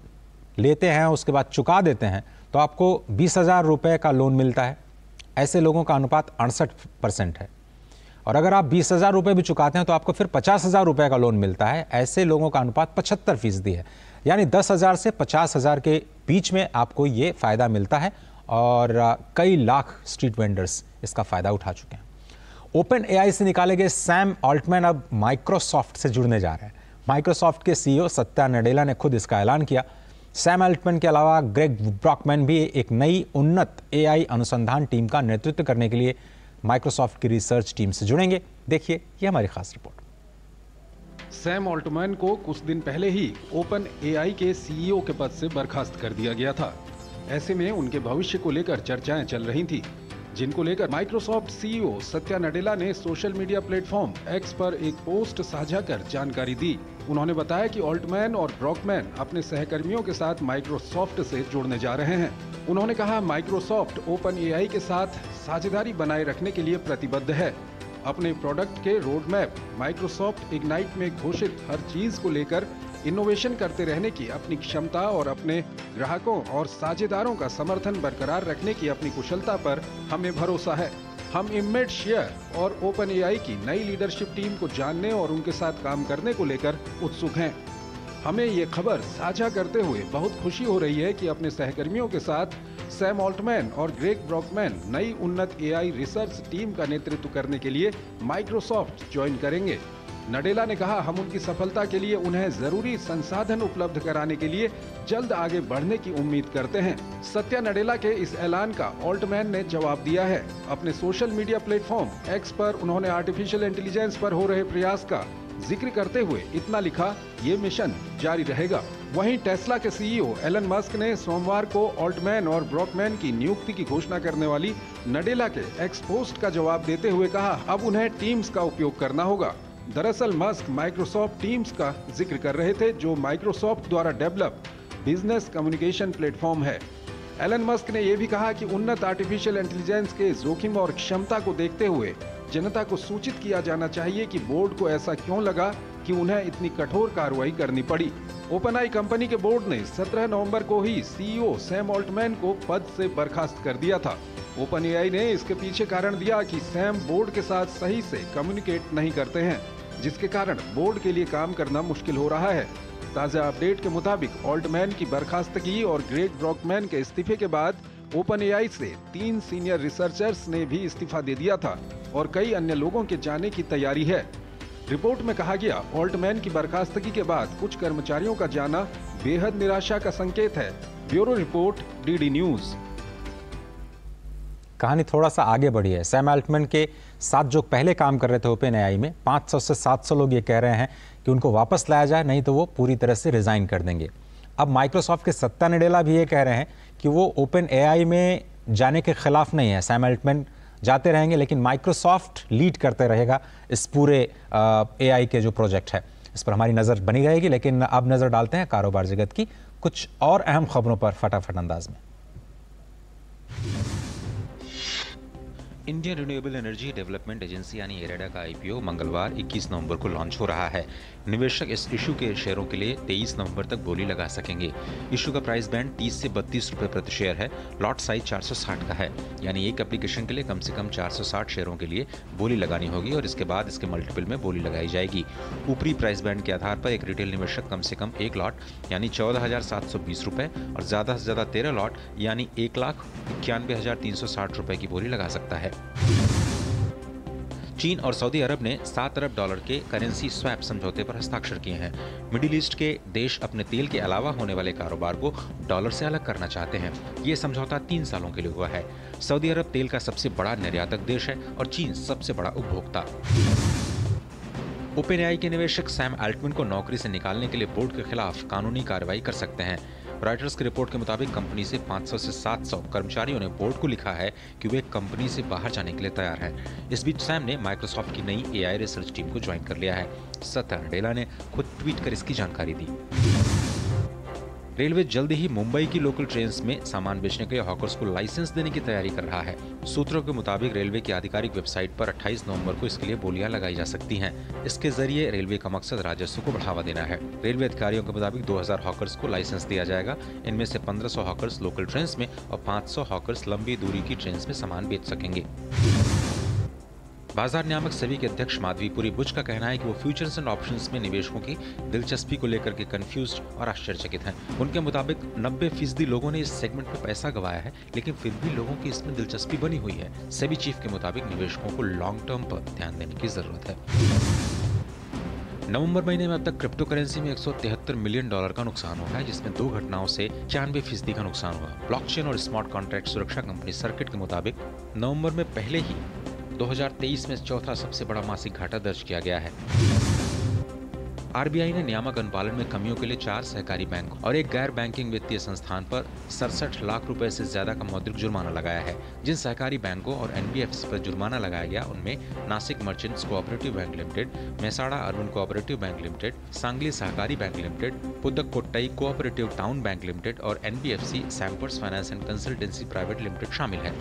लेते हैं, उसके बाद चुका देते हैं तो आपको बीस हज़ार रुपये का लोन मिलता है। ऐसे लोगों का अनुपात अड़सठ परसेंट है। और अगर आप बीस हज़ार रुपये भी चुकाते हैं तो आपको फिर पचास हज़ार रुपये का लोन मिलता है। ऐसे लोगों का अनुपात पचहत्तर फ़ीसदी है। यानी दस हज़ार से पचास हज़ार के बीच में आपको ये फ़ायदा मिलता है और कई लाख स्ट्रीट वेंडर्स इसका फ़ायदा उठा चुके हैं। ओपन एआई से निकाले गए सैम ऑल्टमैन अब माइक्रोसॉफ्ट से जुड़ने जा रहे हैं। माइक्रोसॉफ्ट के सीईओ सत्या नडेला ने खुद इसका ऐलान किया। सैम अल्टमैन के अलावा ग्रेग ब्रॉकमैन भी एक नई उन्नत एआई अनुसंधान टीम का नेतृत्व करने के लिए माइक्रोसॉफ्ट की रिसर्च टीम से जुड़ेंगे। देखिए, ये हमारी खास रिपोर्ट। सैम ऑल्टमैन को कुछ दिन पहले ही ओपन एआई के सीईओ के पद से बर्खास्त कर दिया गया था। ऐसे में उनके भविष्य को लेकर चर्चाएँ चल रही थी। जिनको लेकर माइक्रोसॉफ्ट सीईओ सत्या नडेला ने सोशल मीडिया प्लेटफॉर्म एक्स पर एक पोस्ट साझा कर जानकारी दी। उन्होंने बताया कि ऑल्टमैन और ब्रॉकमैन अपने सहकर्मियों के साथ माइक्रोसॉफ्ट से जुड़ने जा रहे हैं। उन्होंने कहा, माइक्रोसॉफ्ट ओपन एआई के साथ साझेदारी बनाए रखने के लिए प्रतिबद्ध है। अपने प्रोडक्ट के रोड मैप माइक्रोसॉफ्ट इग्नाइट में घोषित हर चीज़ को लेकर इनोवेशन करते रहने की अपनी क्षमता और अपने ग्राहकों और साझेदारों का समर्थन बरकरार रखने की अपनी कुशलता पर हमें भरोसा है। हम इमेड शेयर और ओपन एआई की नई लीडरशिप टीम को जानने और उनके साथ काम करने को लेकर उत्सुक हैं। हमें ये खबर साझा करते हुए बहुत खुशी हो रही है कि अपने सहकर्मियों के साथ सैम ऑल्टमैन और ग्रेग ब्रॉकमैन नई उन्नत एआई रिसर्च टीम का नेतृत्व करने के लिए माइक्रोसॉफ्ट ज्वाइन करेंगे। नडेला ने कहा, हम उनकी सफलता के लिए उन्हें ज़रूरी संसाधन उपलब्ध कराने के लिए जल्द आगे बढ़ने की उम्मीद करते हैं। सत्या नडेला के इस ऐलान का ऑल्टमैन ने जवाब दिया है। अपने सोशल मीडिया प्लेटफॉर्म एक्स पर उन्होंने आर्टिफिशियल इंटेलिजेंस पर हो रहे प्रयास का ज़िक्र करते हुए इतना लिखा, ये मिशन जारी रहेगा। वहीं टेस्ला के सीईओ एलन मस्क ने सोमवार को ऑल्टमैन और ब्रॉकमैन की नियुक्ति की घोषणा करने वाली नडेला के एक्स पोस्ट का जवाब देते हुए कहा, अब उन्हें टीम्स का उपयोग करना होगा। दरअसल मस्क माइक्रोसॉफ्ट टीम्स का ज़िक्र कर रहे थे, जो माइक्रोसॉफ्ट द्वारा डेवलप बिज़नेस कम्युनिकेशन प्लेटफॉर्म है। एलन मस्क ने यह भी कहा कि उन्नत आर्टिफिशियल इंटेलिजेंस के जोखिम और क्षमता को देखते हुए जनता को सूचित किया जाना चाहिए कि बोर्ड को ऐसा क्यों लगा कि उन्हें इतनी कठोर कार्रवाई करनी पड़ी। ओपन आई कंपनी के बोर्ड ने 17 नवंबर को ही सीईओ सैम ऑल्टमैन को पद से बर्खास्त कर दिया था। ओपन एआई ने इसके पीछे कारण दिया कि सैम बोर्ड के साथ सही से कम्युनिकेट नहीं करते हैं, जिसके कारण बोर्ड के लिए काम करना मुश्किल हो रहा है। ताज़ा अपडेट के मुताबिक ऑल्टमैन की बर्खास्तगी और ग्रेग ब्रॉकमैन के इस्तीफे के बाद ओपन एआई से तीन सीनियर रिसर्चर्स ने भी इस्तीफा दे दिया था और कई अन्य लोगों के जाने की तैयारी है। रिपोर्ट में कहा गया ऑल्टमैन की बर्खास्तगी के बाद कुछ कर्मचारियों का जाना बेहद निराशा का संकेत है। Bureau report, DD news. कहानी थोड़ा सा आगे बढ़ी है। सैम अल्टमैन के साथ जो पहले काम कर रहे थे ओपन एआई में 500 से 700 लोग ये कह रहे हैं कि उनको वापस लाया जाए, नहीं तो वो पूरी तरह से रिजाइन कर देंगे। अब माइक्रोसॉफ्ट के सत्ता नडेला भी ये कह रहे हैं कि वो ओपन एआई में जाने के खिलाफ नहीं है। सैम अल्टमैन जाते रहेंगे, लेकिन माइक्रोसॉफ्ट लीड करते रहेगा इस पूरे एआई के जो प्रोजेक्ट है। इस पर हमारी नज़र बनी रहेगी, लेकिन अब नज़र डालते हैं कारोबार जगत की कुछ और अहम खबरों पर फटाफट अंदाज में। Indian renewable energy development agency यानी एरेडा का आईपीओ मंगलवार 21 नवंबर को लॉन्च हो रहा है। निवेशक इस इशू के शेयरों के लिए 23 नवंबर तक बोली लगा सकेंगे। इशू का प्राइस बैंड 30 से बत्तीस रुपए प्रति शेयर है। लॉट साइज़ 460 का है। यानी एक एप्लीकेशन के लिए कम से कम 460 शेयरों के लिए बोली लगानी होगी और इसके बाद इसके मल्टीपल में बोली लगाई जाएगी। ऊपरी प्राइस बैंड के आधार पर एक रिटेल निवेशक कम से कम एक लॉट यानी चौदह रुपए और ज़्यादा से ज़्यादा तेरह लॉट यानी एक लाख इक्यानवे हज़ार तीन सौ साठ रुपए की बोली लगा सकता है। चीन और सऊदी अरब ने सात अरब डॉलर के करेंसी स्वैप समझौते पर हस्ताक्षर किए हैं। मिडिल ईस्ट के देश अपने तेल के अलावा होने वाले कारोबार को डॉलर से अलग करना चाहते हैं। ये समझौता तीन सालों के लिए हुआ है। सऊदी अरब तेल का सबसे बड़ा निर्यातक देश है और चीन सबसे बड़ा उपभोक्ता। ओपन के निवेशक सैम अल्टमैन को नौकरी से निकालने के लिए बोर्ड के खिलाफ कानूनी कार्रवाई कर सकते हैं। रॉयटर्स की रिपोर्ट के मुताबिक कंपनी से 500 से 700 कर्मचारियों ने बोर्ड को लिखा है कि वे कंपनी से बाहर जाने के लिए तैयार हैं। इस बीच सैम ने माइक्रोसॉफ्ट की नई एआई रिसर्च टीम को ज्वाइन कर लिया है। सत्या डेला ने खुद ट्वीट कर इसकी जानकारी दी। रेलवे जल्द ही मुंबई की लोकल ट्रेन में सामान बेचने के हॉकर्स को लाइसेंस देने की तैयारी कर रहा है। सूत्रों के मुताबिक रेलवे की आधिकारिक वेबसाइट पर 28 नवंबर को इसके लिए बोलियाँ लगाई जा सकती हैं। इसके ज़रिए रेलवे का मकसद राजस्व को बढ़ावा देना है। रेलवे अधिकारियों के मुताबिक 2000 हॉकर्स को लाइसेंस दिया जाएगा। इनमें से 1500 हॉकर्स लोकल ट्रेन में और 500 हॉकर्स लंबी दूरी की ट्रेन में सामान बेच सकेंगे। बाज़ार नियामक सभी के अध्यक्ष माधवीपुरी बुच का कहना है कि वो फ्यूचर्स एंड ऑप्शंस में निवेशकों की दिलचस्पी को लेकर के कंफ्यूज और आश्चर्यचकित हैं। उनके मुताबिक 90 फ़ीसदी लोगों ने इस सेगमेंट में पैसा गवाया है, लेकिन फिर भी लोगों की इसमें दिलचस्पी बनी हुई है। सभी चीफ के मुताबिक निवेशकों को लॉन्ग टर्म पर ध्यान देने की ज़रूरत है। नवंबर महीने में अब तक क्रिप्टो करेंसी में 173 मिलियन डॉलर का नुकसान हुआ है, जिसमें दो घटनाओं से छियानवे फ़ीसदी का नुकसान हुआ। ब्लॉकचेन और स्मार्ट कॉन्ट्रैक्ट सुरक्षा कंपनी सर्किट के मुताबिक नवंबर में पहले ही 2023 में चौथा सबसे बड़ा मासिक घाटा दर्ज किया गया है। आरबीआई ने नियामक अनुपालन में कमियों के लिए चार सहकारी बैंक और एक गैर बैंकिंग वित्तीय संस्थान पर सड़सठ लाख रुपए से ज़्यादा का मौद्रिक जुर्माना लगाया है। जिन सहकारी बैंकों और एनबीएफसी पर जुर्माना लगाया गया, उनमें Nashik merchants cooperative bank limited, मेसाड़ा urban cooperative bank limited, Sangli Sahakari bank limited Pudukkottai cooperative town bank limited और NBFC Sampers finance and consultancy private limited शामिल है।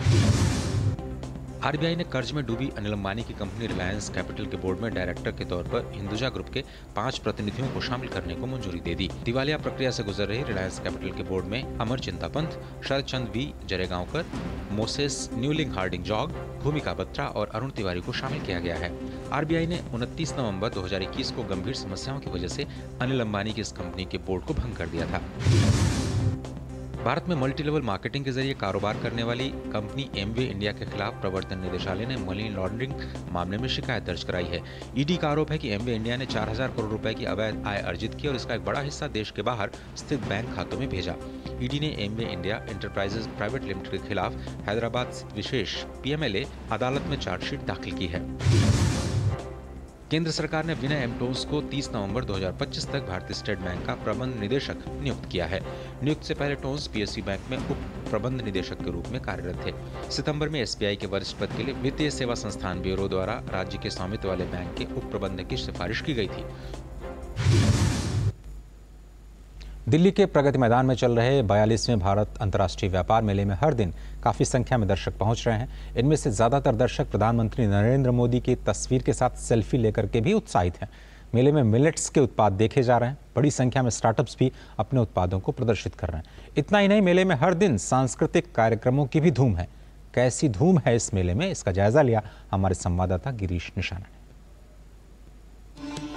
आरबीआई ने कर्ज में डूबी अनिल अंबानी की कंपनी रिलायंस कैपिटल के बोर्ड में डायरेक्टर के तौर पर हिंदुजा ग्रुप के पाँच प्रतिनिधियों को शामिल करने को मंजूरी दे दी। दिवालिया प्रक्रिया से गुजर रही रिलायंस कैपिटल के बोर्ड में Amar Chinta Pant Sharad Chand V Jaregaonkar, Moses Newling Harding Jog, Bhumika Batra और अरुण तिवारी को शामिल किया गया है। आरबीआई ने 29 नवंबर 2021 को गंभीर समस्याओं की वजह से अनिल अंबानी की इस कंपनी के बोर्ड को भंग कर दिया था। भारत में मल्टी लेवल मार्केटिंग के ज़रिए कारोबार करने वाली कंपनी एमवे इंडिया के खिलाफ प्रवर्तन निदेशालय ने मनी लॉन्ड्रिंग मामले में शिकायत दर्ज कराई है। ईडी का आरोप है कि एमवे इंडिया ने 4000 करोड़ रुपए की अवैध आय अर्जित की और इसका एक बड़ा हिस्सा देश के बाहर स्थित बैंक खातों में भेजा। ईडी ने Amway India enterprises private limited के खिलाफ हैदराबाद विशेष पीएमएलए अदालत में चार्जशीट दाखिल की है। केंद्र सरकार ने विनय एमटोस को 30 नवंबर 2025 तक भारतीय स्टेट बैंक का प्रबंध निदेशक नियुक्त किया है। नियुक्त से पहले टोन्स पीएससी बैंक में उप प्रबंध निदेशक के रूप में कार्यरत थे। सितंबर में एसबीआई के वरिष्ठ पद के लिए वित्तीय सेवा संस्थान ब्यूरो द्वारा राज्य के स्वामित्व वाले बैंक के उप प्रबंधक की सिफारिश की गई थी। दिल्ली के प्रगति मैदान में चल रहे बयालीसवें भारत अंतर्राष्ट्रीय व्यापार मेले में हर दिन काफ़ी संख्या में दर्शक पहुँच रहे हैं। इनमें से ज़्यादातर दर्शक प्रधानमंत्री नरेंद्र मोदी की तस्वीर के साथ सेल्फी लेकर के भी उत्साहित हैं। मेले में मिलेट्स के उत्पाद देखे जा रहे हैं। बड़ी संख्या में स्टार्टअप्स भी अपने उत्पादों को प्रदर्शित कर रहे हैं। इतना ही नहीं, मेले में हर दिन सांस्कृतिक कार्यक्रमों की भी धूम है। कैसी धूम है इस मेले में, इसका जायजा लिया हमारे संवाददाता गिरीश निशाना ने।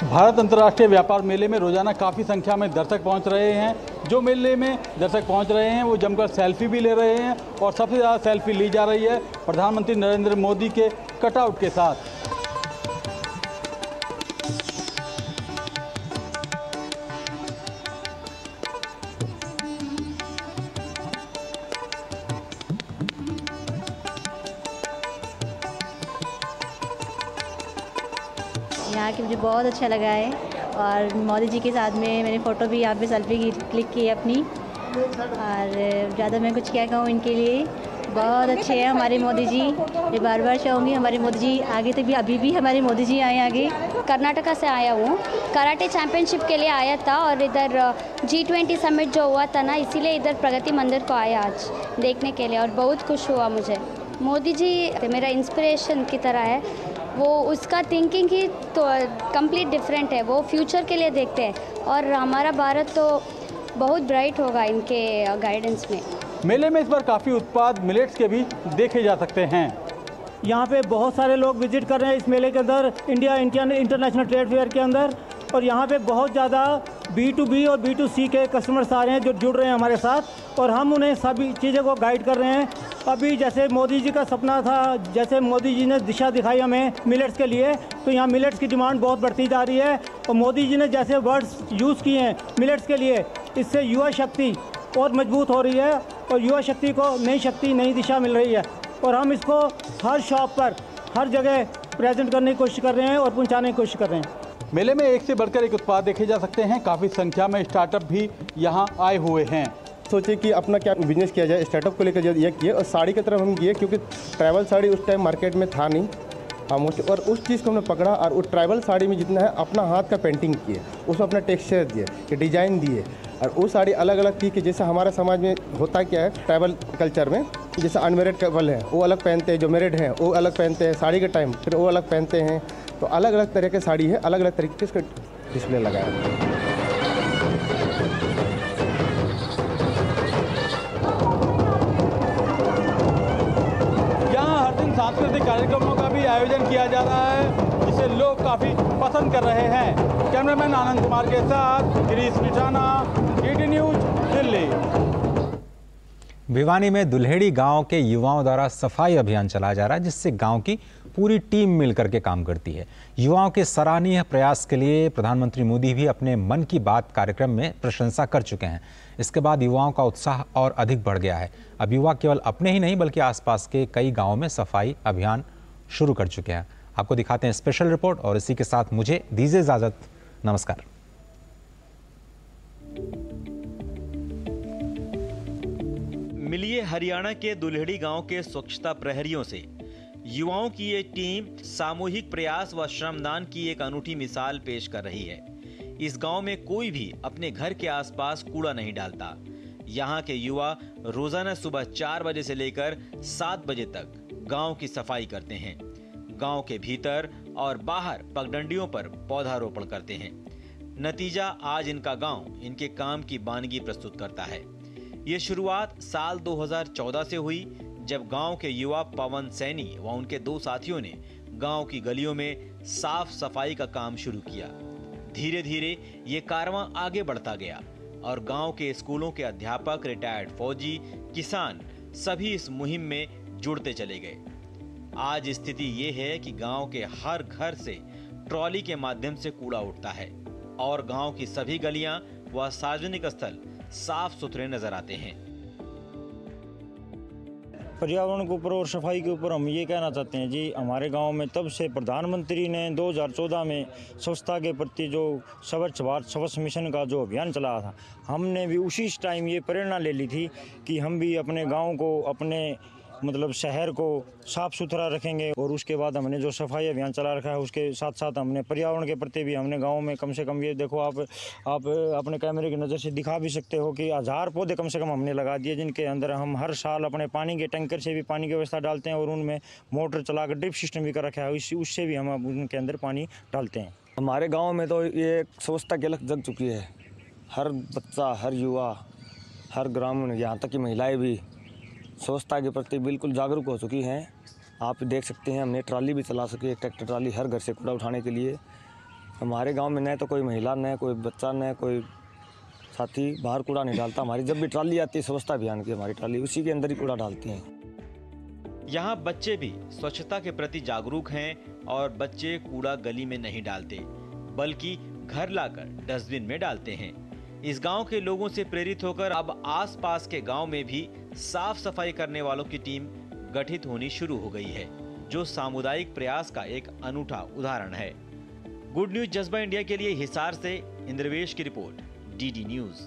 भारत अंतर्राष्ट्रीय व्यापार मेले में रोज़ाना काफ़ी संख्या में दर्शक पहुँच रहे हैं। जो मेले में दर्शक पहुँच रहे हैं, वो जमकर सेल्फी भी ले रहे हैं और सबसे ज़्यादा सेल्फी ली जा रही है प्रधानमंत्री नरेंद्र मोदी के कटआउट के साथ। यहाँ के मुझे बहुत अच्छा लगा है और मोदी जी के साथ में मैंने फ़ोटो भी, यहाँ पे सेल्फी क्लिक की अपनी। और ज़्यादा मैं कुछ क्या कहूँ इनके लिए। बहुत अच्छे हैं हमारे मोदी जी। मैं बार बार चाहूँगी हमारे मोदी जी। आगे तक भी, अभी भी हमारे मोदी जी आए आगे। कर्नाटका से आया हूँ। कराटे चैंपियनशिप के लिए आया था और इधर जी ट्वेंटी समिट जो हुआ था ना, इसीलिए इधर प्रगति मंदिर को आया आज देखने के लिए और बहुत खुश हुआ मुझे। मोदी जी, मेरा इंस्पिरेशन की तरह है। वो उसका थिंकिंग ही तो कंप्लीट डिफरेंट है। वो फ्यूचर के लिए देखते हैं। और हमारा भारत तो बहुत ब्राइट होगा इनके गाइडेंस में। मेले में इस बार काफ़ी उत्पाद मिलेट्स के भी देखे जा सकते हैं। यहाँ पे बहुत सारे लोग विज़िट कर रहे हैं इस मेले के अंदर India Indian international trade fair के अंदर। और यहाँ पे बहुत ज़्यादा बी टू बी और बी टू सी के कस्टमर्स आ रहे हैं जो जुड़ रहे हैं हमारे साथ। और हम उन्हें सभी चीज़ों को गाइड कर रहे हैं। अभी जैसे मोदी जी का सपना था, जैसे मोदी जी ने दिशा दिखाई हमें मिलेट्स के लिए तो यहाँ मिलेट्स की डिमांड बहुत बढ़ती जा रही है और मोदी जी ने जैसे वर्ड्स यूज़ किए हैं मिलेट्स के लिए, इससे युवा शक्ति और मज़बूत हो रही है और युवा शक्ति को नई शक्ति, नई दिशा मिल रही है। और हम इसको हर शॉप पर, हर जगह प्रेजेंट करने की कोशिश कर रहे हैं और पहुँचाने की कोशिश कर रहे हैं। मेले में एक से बढ़कर एक उत्पाद देखे जा सकते हैं। काफ़ी संख्या में स्टार्टअप भी यहाँ आए हुए हैं। सोचे कि अपना क्या बिज़नेस किया जाए स्टार्टअप को लेकर ये किए और साड़ी की तरफ़ हम किए क्योंकि ट्रैवल साड़ी उस टाइम मार्केट में था नहीं हम उस और उस चीज़ को हमने पकड़ा और उस ट्राइबल साड़ी में जितना है, अपना हाथ का पेंटिंग किए, उसमें अपना टेक्सचर दिए, कि डिज़ाइन दिए। और वो साड़ी अलग अलग थी कि जैसे हमारे समाज में होता क्या है ट्राइबल कल्चर में जैसे अनमेरिड कपल हैं, वो अलग पहनते हैं, जो मेरिड हैं, वो अलग पहनते हैं, साड़ी के टाइम फिर वो अलग पहनते हैं। तो अलग अलग तरह की साड़ी है अलग अलग तरीके से डिस्प्ले लगाया। कार्यक्रमों का भी आयोजन किया जा रहा है, जिसे लोग काफ़ी पसंद कर रहे हैं। कैमरामैन आनंद कुमार के साथ गिरीश निशाना डी न्यूज़ दिल्ली। भिवानी में दुल्हेड़ी गाँव के युवाओं द्वारा सफ़ाई अभियान चलाया जा रहा है, जिससे गाँव की पूरी टीम मिलकर के काम करती है। युवाओं के सराहनीय प्रयास के लिए प्रधानमंत्री मोदी भी अपने मन की बात कार्यक्रम में प्रशंसा कर चुके हैं। इसके बाद युवाओं का उत्साह और अधिक बढ़ गया है। अब युवा केवल अपने ही नहीं, बल्कि आसपास के कई गाँवों में सफ़ाई अभियान शुरू कर चुके हैं। आपको दिखाते हैं स्पेशल रिपोर्ट और इसी के साथ मुझे दीजिए इजाज़त। नमस्कार। मिलिए हरियाणा के दुल्हड़ी गाँव के स्वच्छता प्रहरियों से। युवाओं की ये टीम सामूहिक प्रयास व श्रमदान की एक अनूठी मिसाल पेश कर रही है। इस गाँव में कोई भी अपने घर के आसपास कूड़ा नहीं डालता। यहाँ के युवा रोज़ाना सुबह चार बजे से लेकर सात बजे तक गाँव की सफ़ाई करते हैं। गाँव के भीतर और बाहर पगडंडियों पर पौधारोपण करते हैं। नतीजा आज इनका गाँव इनके काम की बानगी प्रस्तुत करता है। ये शुरुआत साल 2014 से हुई, जब गाँव के युवा पवन सैनी व उनके दो साथियों ने गाँव की गलियों में साफ़ सफ़ाई का काम शुरू किया। धीरे धीरे ये कारवां आगे बढ़ता गया और गाँव के स्कूलों के अध्यापक, रिटायर्ड फौजी, किसान सभी इस मुहिम में जुड़ते चले गए। आज स्थिति ये है कि गाँव के हर घर से ट्रॉली के माध्यम से कूड़ा उठता है और गाँव की सभी गलियाँ व सार्वजनिक स्थल साफ़ सुथरे नज़र आते हैं। पर्यावरण के ऊपर और सफ़ाई के ऊपर हम ये कहना चाहते हैं जी, हमारे गाँव में तब से प्रधानमंत्री ने 2014 में स्वच्छता के प्रति जो स्वच्छ भारत स्वच्छ मिशन का जो अभियान चलाया था, हमने भी उसी टाइम ये प्रेरणा ले ली थी कि हम भी अपने गाँव को अपने मतलब शहर को साफ़ सुथरा रखेंगे और उसके बाद हमने जो सफ़ाई अभियान चला रखा है, उसके साथ साथ हमने पर्यावरण के प्रति भी हमने गाँव में कम से कम ये देखो आप आप अपने कैमरे की नज़र से दिखा भी सकते हो कि हज़ार पौधे कम से कम हमने लगा दिए, जिनके अंदर हम हर साल अपने पानी के टैंकर से भी पानी की व्यवस्था डालते हैं और उनमें मोटर चलाकर ड्रिप सिस्टम भी कर रखा है उससे भी हम उनके अंदर पानी डालते हैं। हमारे गाँव में तो ये स्वच्छता की अलग जग चुकी है। हर बच्चा, हर युवा, हर ग्रामीण, यहाँ तक कि महिलाएँ भी स्वच्छता के प्रति बिल्कुल जागरूक हो चुकी हैं। आप देख सकते हैं, हमने ट्राली भी चला सकी, एक ट्रैक्टर ट्राली हर घर से कूड़ा उठाने के लिए। हमारे गाँव में न तो कोई महिला, न कोई बच्चा, न कोई साथी बाहर कूड़ा नहीं डालता। हमारी जब भी ट्राली आती है, स्वच्छता अभियान की हमारी ट्राली, उसी के अंदर ही कूड़ा डालती हैं। यहाँ बच्चे भी स्वच्छता के प्रति जागरूक हैं और बच्चे कूड़ा गली में नहीं डालते, बल्कि घर लाकर डस्टबिन में डालते हैं। इस गाँव के लोगों से प्रेरित होकर अब आसपास के गाँव में भी साफ़ सफ़ाई करने वालों की टीम गठित होनी शुरू हो गई है, जो सामुदायिक प्रयास का एक अनूठा उदाहरण है। गुड न्यूज़ जज्बा इंडिया के लिए हिसार से इंद्रवेश की रिपोर्ट, डीडी न्यूज़।